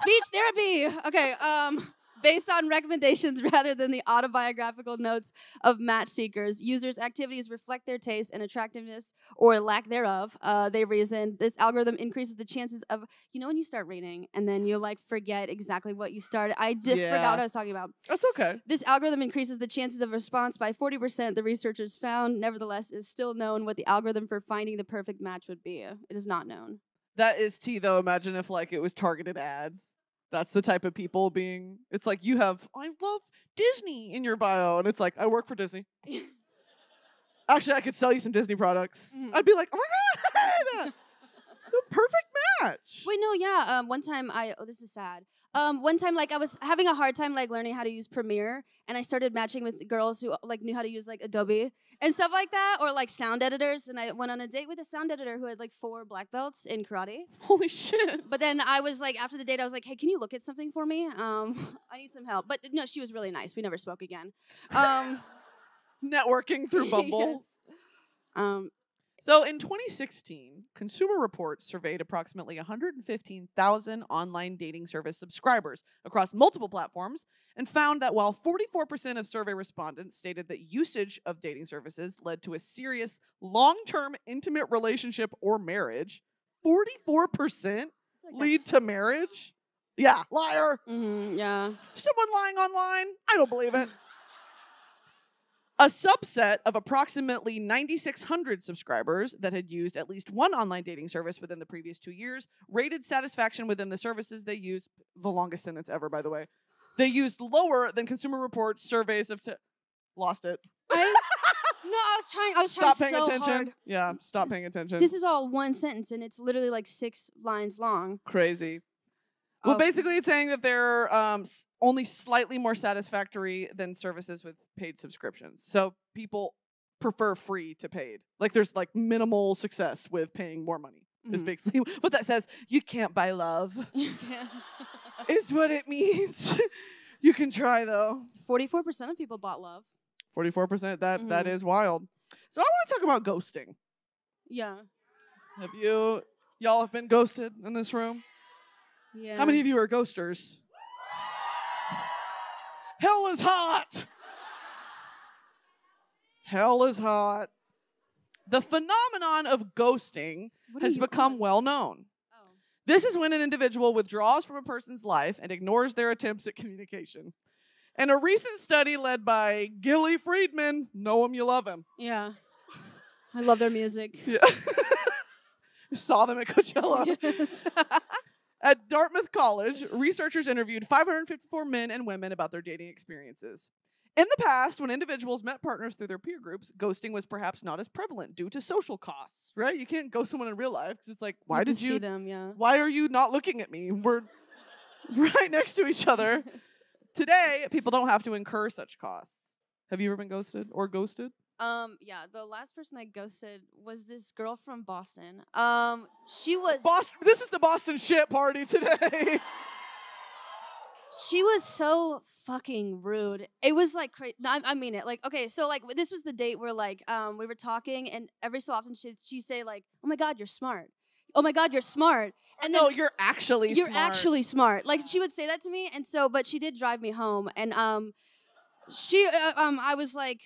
speech therapy. Okay. Um, based on recommendations rather than the autobiographical notes of match seekers, users' activities reflect their taste and attractiveness or lack thereof. Uh, they reason this algorithm increases the chances of you know when you start reading and then you like forget exactly what you started. I did Yeah. forgot what I was talking about. That's okay. This algorithm increases the chances of response by 40%, the researchers found. Nevertheless, is still known what the algorithm for finding the perfect match would be. It is not known. That is T though. Imagine if like it was targeted ads. That's the type of people being. It's like you have I love Disney in your bio, and it's like I work for Disney. Actually, I could sell you some Disney products. Mhm. I'd be like, oh my god, the perfect match. Wait, no, yeah. Um, one time I oh, this is sad. Um, one time like I was having a hard time like learning how to use Premiere, and I started matching with girls who like knew how to use like Adobe and stuff like that, or like sound editors. And I went on a date with a sound editor who had like four black belts in karate. Holy shit! But then I was like, after the date, I was like, hey, can you look at something for me? Um, I need some help. But no, she was really nice. We never spoke again. Um, Networking through Bumble. yes. Um, So in 2016, Consumer Reports surveyed approximately 115,000 online dating service subscribers across multiple platforms and found that while 44% of survey respondents stated that usage of dating services led to a serious long-term intimate relationship or marriage, 44% lead to marriage? Yeah, liar. mhm, yeah. Someone lying online? I don't believe it. A subset of approximately 9,600 subscribers that had used at least one online dating service within the previous two years rated satisfaction within the services they use, the longest sentence ever, by the way. They used lower than Consumer Reports surveys of. T- lost it. I, no, I was trying. I was trying Stop paying so attention. hard. Yeah, stop paying attention. This is all one sentence, and it's literally like six lines long. crazy. Well, basically, it's saying that they're um, s- only slightly more satisfactory than services with paid subscriptions. So people prefer free to paid. Like there's like minimal success with paying more money. Is Mhm. basically what that says. You can't buy love. You can't. is what it means. you can try though. Forty-four percent of people bought love. Forty-four percent. That that Mhm. is wild. So I want to talk about ghosting. Yeah. Have you y'all have been ghosted in this room? Yeah. How many of you are ghosters? Hell is hot. Hell is hot. The phenomenon of ghosting has become well known. Oh. This is when an individual withdraws from a person's life and ignores their attempts at communication. And a recent study led by Gili Freedman, know him, you love him. Yeah. I love their music. Yeah. Saw them at Coachella. Yes. At Dartmouth College, researchers interviewed 554 men and women about their dating experiences. In the past, when individuals met partners through their peer groups, ghosting was perhaps not as prevalent due to social costs, right? You can't ghost someone in real life because it's like, why to did see you? them? Yeah. Why are you not looking at me? We're right next to each other. Today, people don't have to incur such costs. Have you ever been ghosted or ghosted? Um, yeah, the last person I ghosted was this girl from Boston. Um, she was Boston. This is the Boston shit party today. she was so fucking rude. It was like crazy. No, I, I mean it. Like, okay, so like this was the date where like um we were talking, and every so often she'd she say like, "Oh my god, you're smart. Oh my god, you're smart." And no, you're actually you're smart. actually smart. Like she would say that to me, and so but she did drive me home, and um, she uh, um I was like,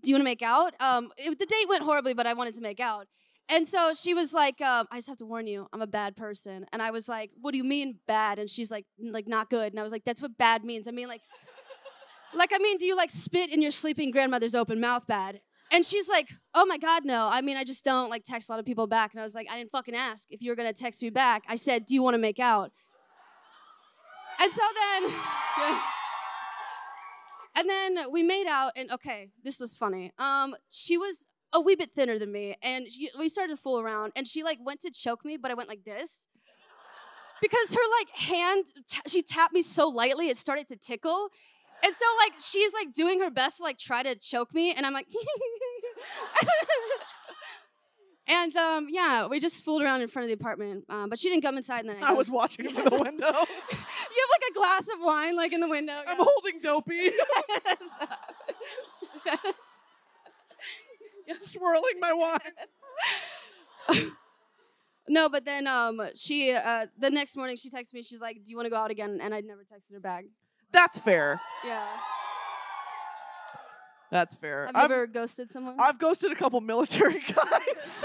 "Do you want to make out?" Um, it, the date went horribly, but I wanted to make out. And so she was like, um, "I just have to warn you, I'm a bad person." And I was like, "What do you mean bad?" And she's like, "Like not good." And I was like, "That's what bad means. I mean like, like I mean, do you like spit in your sleeping grandmother's open mouth bad?" And she's like, "Oh my God, no. I mean, I just don't like text a lot of people back." And I was like, "I didn't fucking ask if you were gonna text me back. I said, do you want to make out?" And so then, and then we made out, and okay, this was funny. Um, she was a wee bit thinner than me, and she, we started to fool around, and she like went to choke me, but I went like this. Because her like hand, she tapped me so lightly, it started to tickle, and so like she's like doing her best to like try to choke me, and I'm like, and um yeah, we just fooled around in front of the apartment, um, but she didn't come inside. And then I, I was watching from the window. you have like a glass of wine like in the window. I'm yeah. holding dopey, Yes. yes. swirling my wine. No, but then um she uh the next morning she texted me. She's like, "Do you want to go out again?" And I'd never texted her back. That's fair. Yeah. That's fair. Have you I've, ever ghosted someone? I've ghosted a couple military guys.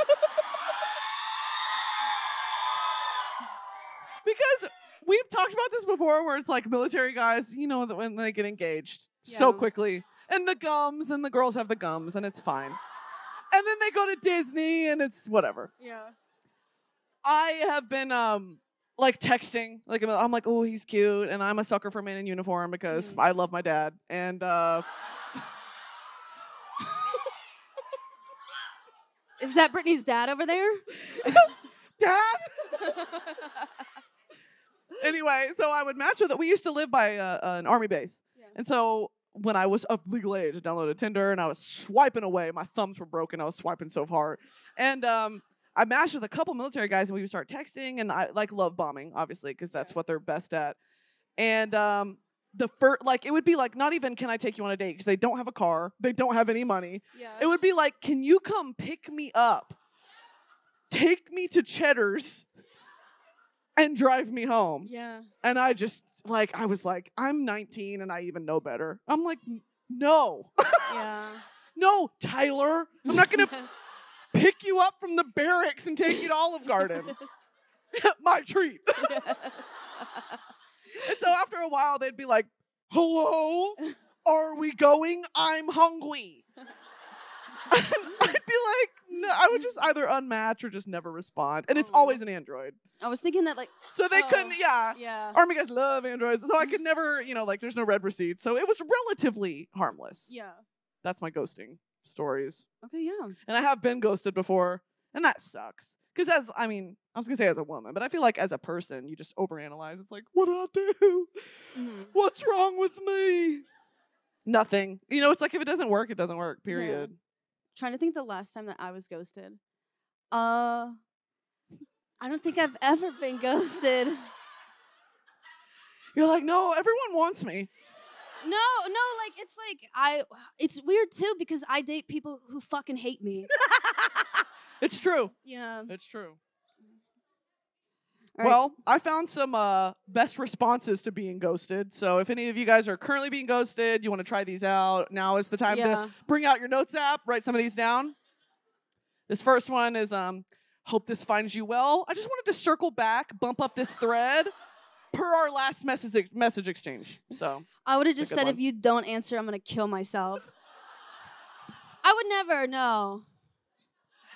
because we've talked about this before where it's like military guys, you know, that when they get engaged so quickly. And the gums, and the girls have the gums, and it's fine. And then they go to Disney, and it's whatever. yeah. I have been um like texting, like I'm- I'm like, oh, he's cute, and I'm a sucker for men in uniform because Mm. I love my dad, and uh, Is that Brittany's dad over there? dad. anyway, so I would match with it. We used to live by uh, an army base, Yeah. and so when I was of legal age, I downloaded Tinder, and I was swiping away. My thumbs were broken. I was swiping so hard, and um. I matched with a couple military guys and we would start texting and I like love bombing, obviously, because that's what they're best at. And um, the first, like, it would be like, not even can I take you on a date because they don't have a car, they don't have any money. yeah. It would be like, can you come pick me up, take me to Cheddar's, and drive me home? yeah. And I just, like, I was like, I'm 19 and I even know better. I'm like, no, Yeah. no, Tyler, I'm not gonna Yes. pick you up from the barracks and take you to Olive Garden. My treat. Yes. And so after a while, they'd be like, hello, are we going? I'm hungry. I'd be like, no, I would just either unmatch or just never respond. And it's always an Android. I was thinking that like So they Oh. couldn't, yeah. yeah. Army guys love Androids. So I could never, you know, like there's no read receipts. So it was relatively harmless. Yeah. That's my ghosting stories. Okay, yeah. And I have been ghosted before, and that sucks. Because as I mean, I was gonna say as a woman, but I feel like as a person, you just overanalyze. It's like, what did I do? Mhm. What's wrong with me? Nothing. You know, it's like if it doesn't work, it doesn't work. Yeah. Period. Trying to think the last time that I was ghosted. Uh I don't think I've ever been ghosted. You're like, no, everyone wants me. No, no, like it's like I it's weird too because I date people who fucking hate me. It's true. Yeah. It's true. All right. Well, I found some uh, best responses to being ghosted. So if any of you guys are currently being ghosted, you want to try these out, now is the time Yeah. to bring out your notes app, write some of these down. This first one is um, hope this finds you well. I just wanted to circle back, bump up this thread per our last message message exchange. So I would have just good said if you don't answer, I'm gonna kill myself. I would never, no.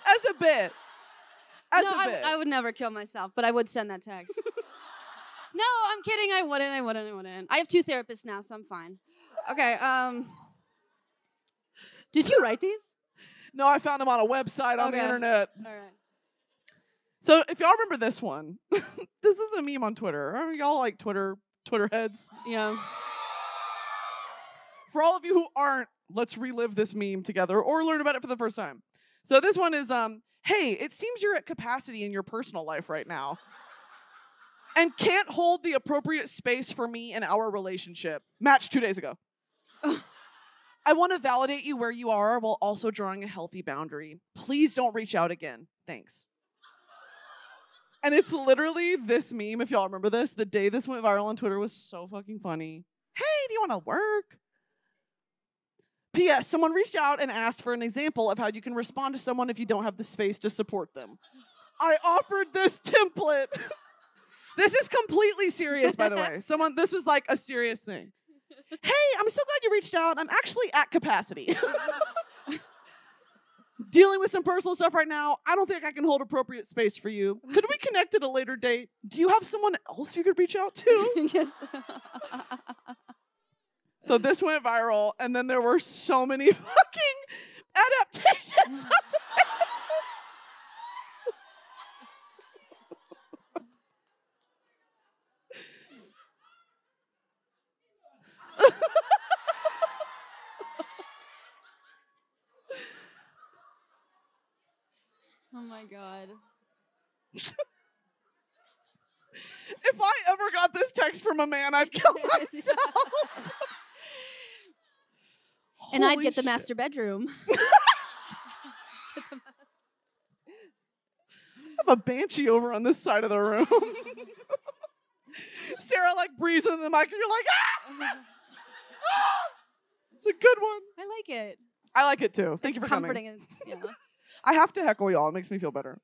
As a bit. As no, a I, bit. I would never kill myself, but I would send that text. no, I'm kidding. I wouldn't. I wouldn't. I wouldn't. I have two therapists now, so I'm fine. Okay. Um. Did you write these? No, I found them on a website on the Okay. internet. All right. So if y'all remember this one, this is a meme on Twitter. Are y'all like Twitter Twitter heads? Yeah. For all of you who aren't, let's relive this meme together or learn about it for the first time. So this one is um, hey, it seems you're at capacity in your personal life right now. And can't hold the appropriate space for me in our relationship. Match two days ago. I want to validate you where you are while also drawing a healthy boundary. Please don't reach out again. Thanks. And it's literally this meme, if y'all remember this. The day this went viral on Twitter was so fucking funny. Hey, do you want to work? P.S. Someone reached out and asked for an example of how you can respond to someone if you don't have the space to support them. I offered this template. this is completely serious, by the way. Someone, this was like a serious thing. Hey, I'm so glad you reached out. I'm actually at capacity. Dealing with some personal stuff right now. I don't think I can hold appropriate space for you. Could we connect at a later date? Do you have someone else you could reach out to? yes. So this went viral, and then there were so many fucking adaptations. of it. oh my god. if I ever got this text from a man, I'd kill myself. And I'd get the shit. master bedroom. I have a banshee over on this side of the room. Sarah like breathes into the mic, and you're like, ah! Ah! It's a good one. I like it. I like it too. Thank it's you for comforting. coming. And, yeah. I have to heckle y'all. It makes me feel better.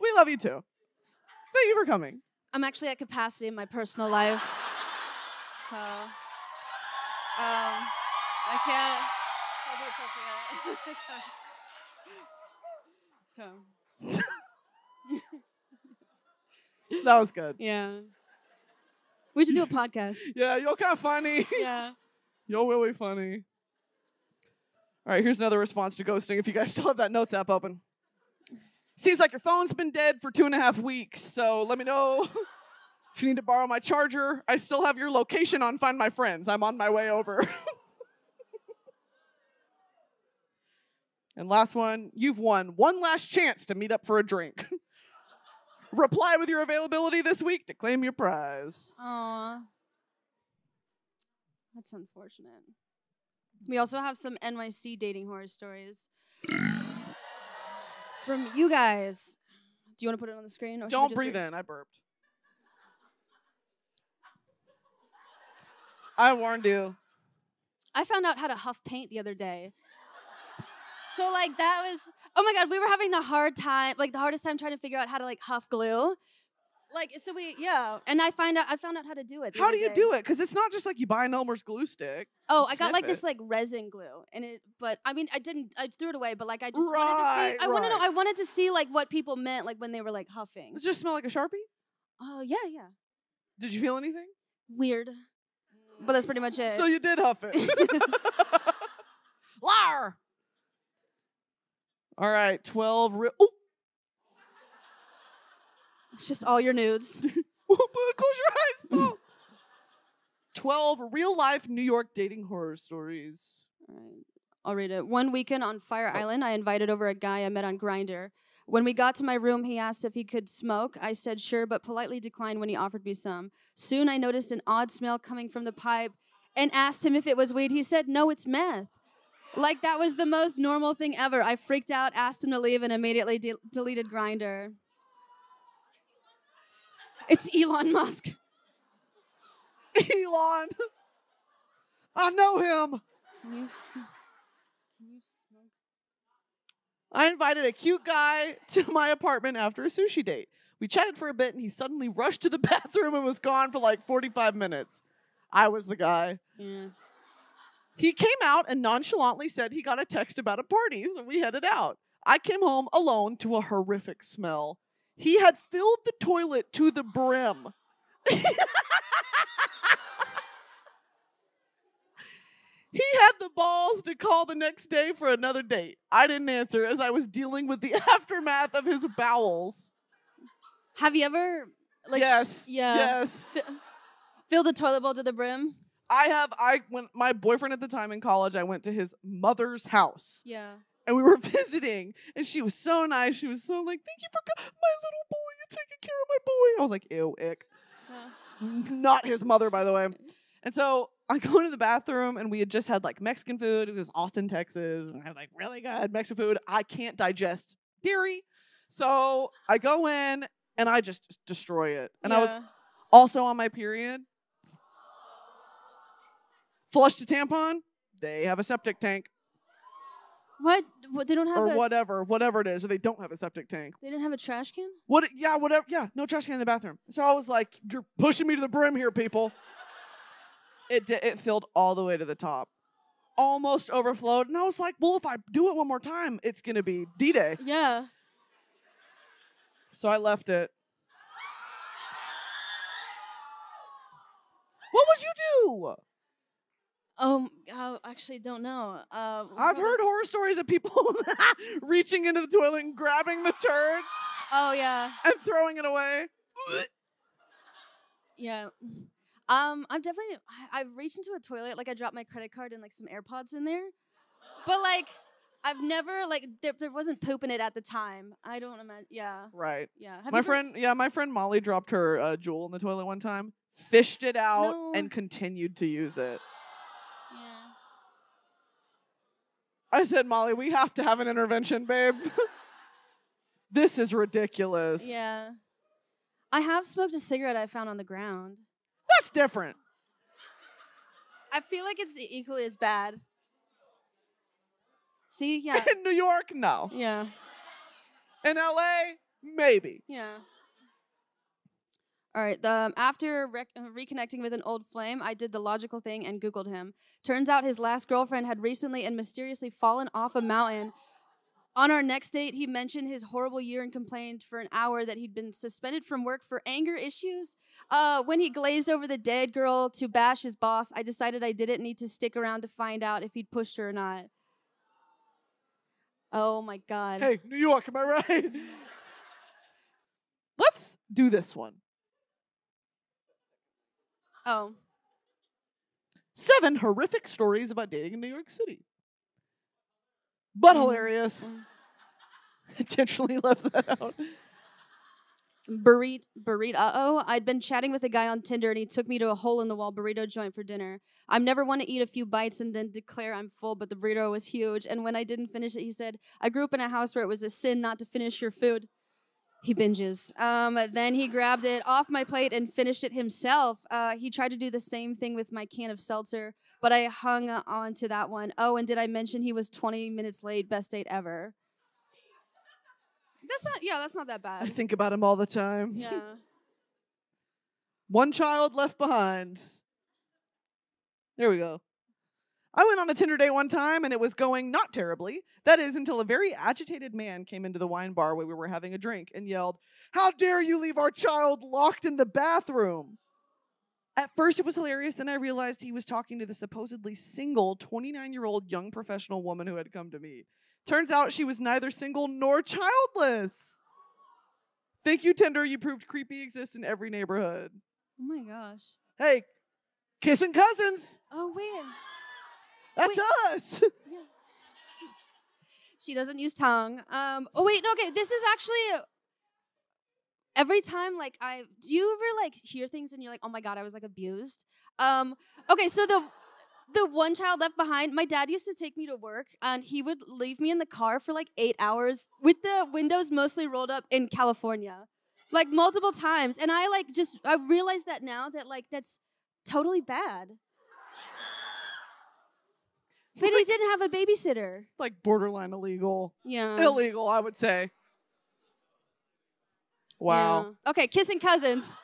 we love you too. Thank you for coming. I'm actually at capacity in my personal life. So, um, I can't hold the appropriate. so, That was good. yeah. We should do a podcast. Yeah, you're kind of funny. Yeah. You're really funny. All right, here's another response to ghosting if you guys still have that notes app open. Seems like your phone's been dead for two and a half weeks, so let me know if you need to borrow my charger. I still have your location on Find My Friends. I'm on my way over. and last one, you've won one last chance to meet up for a drink. Reply with your availability this week to claim your prize. Aw. That's unfortunate. We also have some NYC dating horror stories from you guys. Do you want to put it on the screen? Or Don't breathe in. I burped. I warned you. I found out how to huff paint the other day. So like that was oh my god, we were having the hard time, like the hardest time trying to figure out how to like huff glue. Like so we yeah, and I find out I found out how to do it. How do you day. do it? Because it's not just like you buy an Elmer's glue stick. Oh, I got like it. this like resin glue, and it. But I mean, I didn't. I threw it away. But like, I just wanted to see. I want to know. right. I wanted to see like what people meant like when they were like huffing. Does it just smell like a sharpie? Oh yeah, yeah. Did you feel anything? Weird. But that's pretty much it. So you did huff it. Lar. All right, twelve. Re- oh, it's just all your nudes. close your eyes. Oh. Twelve real life New York dating horror stories. All right. I'll read it. One weekend on Fire oh. Island, I invited over a guy I met on Grindr. When we got to my room, he asked if he could smoke. I said sure, but politely declined when he offered me some. Soon I noticed an odd smell coming from the pipe and asked him if it was weed. He said, no, it's meth. Like that was the most normal thing ever. I freaked out, asked him to leave, and immediately de- deleted Grindr. It's Elon Musk. Elon. I know him. Can you, s- can you smoke? I invited a cute guy to my apartment after a sushi date. We chatted for a bit and he suddenly rushed to the bathroom and was gone for like 45 minutes. I was the guy. Yeah. He came out and nonchalantly said he got a text about a party, so we headed out. I came home alone to a horrific smell. He had filled the toilet to the brim. He had the balls to call the next day for another date. I didn't answer as I was dealing with the aftermath of his bowels. Have you ever like yes. yeah Yes. fi- fill the toilet bowl to the brim? I have I when my boyfriend at the time in college, I went to his mother's house Yeah. and we were visiting and she was so nice. She was so like, Thank you for co- my little boy and taking care of my boy. I was like, ew, ick. Not his mother, by the way. And so I go into the bathroom and we had just had like Mexican food. It was Austin, Texas. And I had like really good Mexican food. I can't digest dairy. So I go in and I just destroy it. And I was also on my period. Flushed a tampon. They have a septic tank What? What? They don't have or a. whatever, whatever it is. Or they don't have a septic tank. They didn't have a trash can. What? Yeah, whatever. Yeah, no trash can in the bathroom. So I was like, "You're pushing me to the brim here, people." It di- it filled all the way to the top, almost overflowed, and I was like, "Well, if I do it one more time, it's gonna be D-Day." Yeah. So I left it. What would you do? Um. I actually don't know. Uh, I've heard horror stories of people reaching into the toilet and grabbing the turd Oh yeah. and throwing it away. Yeah. Um, I've definitely I, I've reached into a toilet, like I dropped my credit card and like some AirPods in there. But like I've never like there, there wasn't poop in it at the time. I don't imagine yeah. Right. Yeah. Have my friend, yeah, my friend Molly dropped her uh, Juul in the toilet one time, fished it out, No. and continued to use it. Yeah. I said, Molly, we have to have an intervention, babe. this is ridiculous. Yeah. I have smoked a cigarette I found on the ground. That's different. I feel like it's equally as bad. See, yeah. In New York, no. yeah. In LA, maybe. Yeah. All right. Um, after rec- uh, reconnecting with an old flame, I did the logical thing and Googled him. Turns out his last girlfriend had recently and mysteriously fallen off a mountain. On our next date, he mentioned his horrible year and complained for an hour that he'd been suspended from work for anger issues. Uh, when he glazed over the dead girl to bash his boss, I decided I didn't need to stick around to find out if he'd pushed her or not. Oh my god. Hey, New York, am I right? Let's do this one. Oh. Seven horrific stories about dating in New York City. But Mhm. hilarious. Intentionally left that out. Burrito, burrito. Uh oh. I'd been chatting with a guy on Tinder and he took me to a hole in the wall burrito joint for dinner. I'm never one to eat a few bites and then declare I'm full, but the burrito was huge. And when I didn't finish it, he said, I grew up in a house where it was a sin not to finish your food. He binges. Um, then he grabbed it off my plate and finished it himself. Uh, he tried to do the same thing with my can of seltzer, but I hung on to that one. Oh, and did I mention he was 20 minutes late? Best date ever. That's not, yeah, that's not that bad. I think about him all the time. Yeah. One child left behind. There we go. I went on a Tinder date one time and it was going not terribly. That is until a very agitated man came into the wine bar where we were having a drink and yelled, How dare you leave our child locked in the bathroom? At first, it was hilarious. Then I realized he was talking to the supposedly single 29 year old young professional woman who had come to meet. Turns out she was neither single nor childless. Thank you, Tinder. You proved creepy exists in every neighborhood. Oh my gosh. Hey, kissing cousins. Oh wait. That's Wait. us. She doesn't use tongue. Um. Oh wait. No. Okay. This is actually. Every time, like I, do you ever like hear things and you're like, oh my god, I was like abused. Um. Okay. So the. The one child left behind, my dad used to take me to work and he would leave me in the car for like eight hours with the windows mostly rolled up in California. Like multiple times. And I like just I realized that now that like that's totally bad. But he didn't have a babysitter. like borderline illegal. Yeah. Illegal, I would say. Wow. Yeah. Okay, kissing cousins.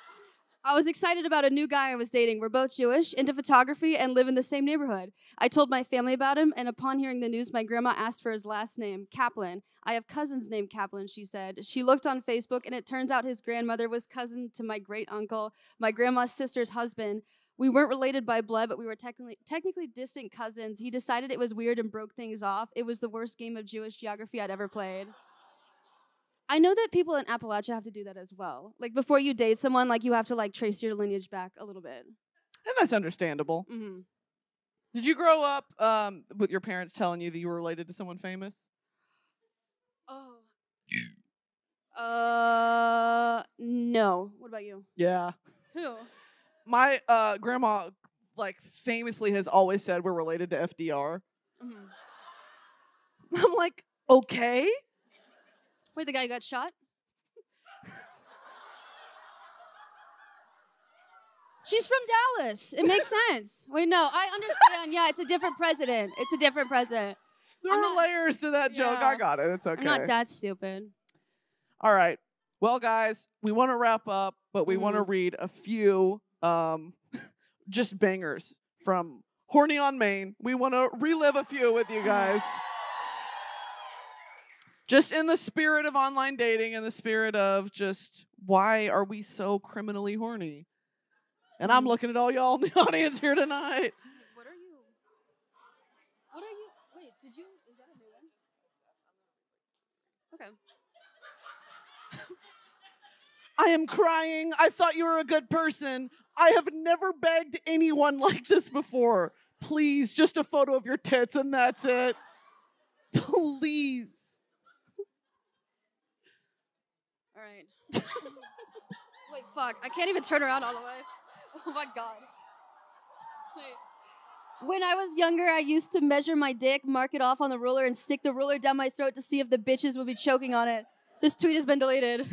I was excited about a new guy I was dating. We're both Jewish, into photography, and live in the same neighborhood. I told my family about him, and upon hearing the news, my grandma asked for his last name, Kaplan. I have cousins named Kaplan, she said. She looked on Facebook, and it turns out his grandmother was cousin to my great uncle, my grandma's sister's husband. We weren't related by blood, but we were technically technically distant cousins. He decided it was weird and broke things off. It was the worst game of Jewish geography I'd ever played. I know that people in Appalachia have to do that as well. Like before you date someone, like you have to like trace your lineage back a little bit. And that's understandable. hmm Did you grow up um, with your parents telling you that you were related to someone famous? Oh. Uh, no. What about you? Yeah. Who? My uh, grandma, like, famously has always said we're related to FDR. Mhm. I'm like, okay. Wait, the guy who got shot? She's from Dallas. It makes sense. Wait, no, I understand. Yeah, it's a different president. It's a different president. There I'm are not- layers to that joke. Yeah. I got it. It's okay. I'm not that stupid. All right. Well, guys, we want to wrap up, but we want to read a few um, just bangers from Horny on Main. We want to relive a few with you guys. Just in the spirit of online dating, in the spirit of just why are we so criminally horny? And I'm Mhm. looking at all y'all in the audience here tonight. What are you? What are you? Wait, did you? Is that a new one? Okay. I am crying. I thought you were a good person. I have never begged anyone like this before. Please, just a photo of your tits and that's it. Please. All right. Wait, fuck. I can't even turn around all the way. Oh my god. Wait. When I was younger, I used to measure my dick, mark it off on the ruler, and stick the ruler down my throat to see if the bitches would be choking on it. This tweet has been deleted.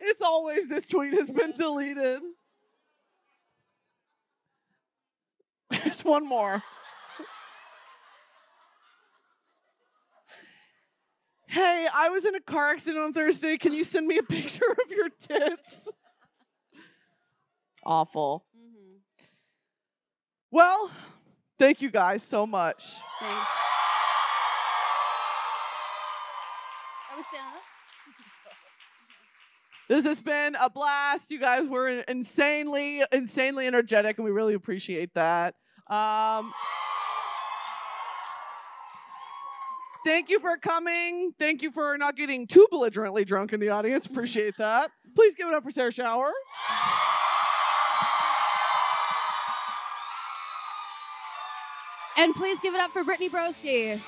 It's always this tweet has been deleted. There's one more. Hey, I was in a car accident on Thursday. Can you send me a picture of your tits? Awful. mm-hmm. Well, thank you guys so much. Thanks. Are we standing up? This has been a blast. You guys were insanely, insanely energetic, and we really appreciate that. Um, thank you for coming. Thank you for not getting too belligerently drunk in the audience. Appreciate that. Please give it up for Sarah Schauer. And please give it up for Brittany Broski.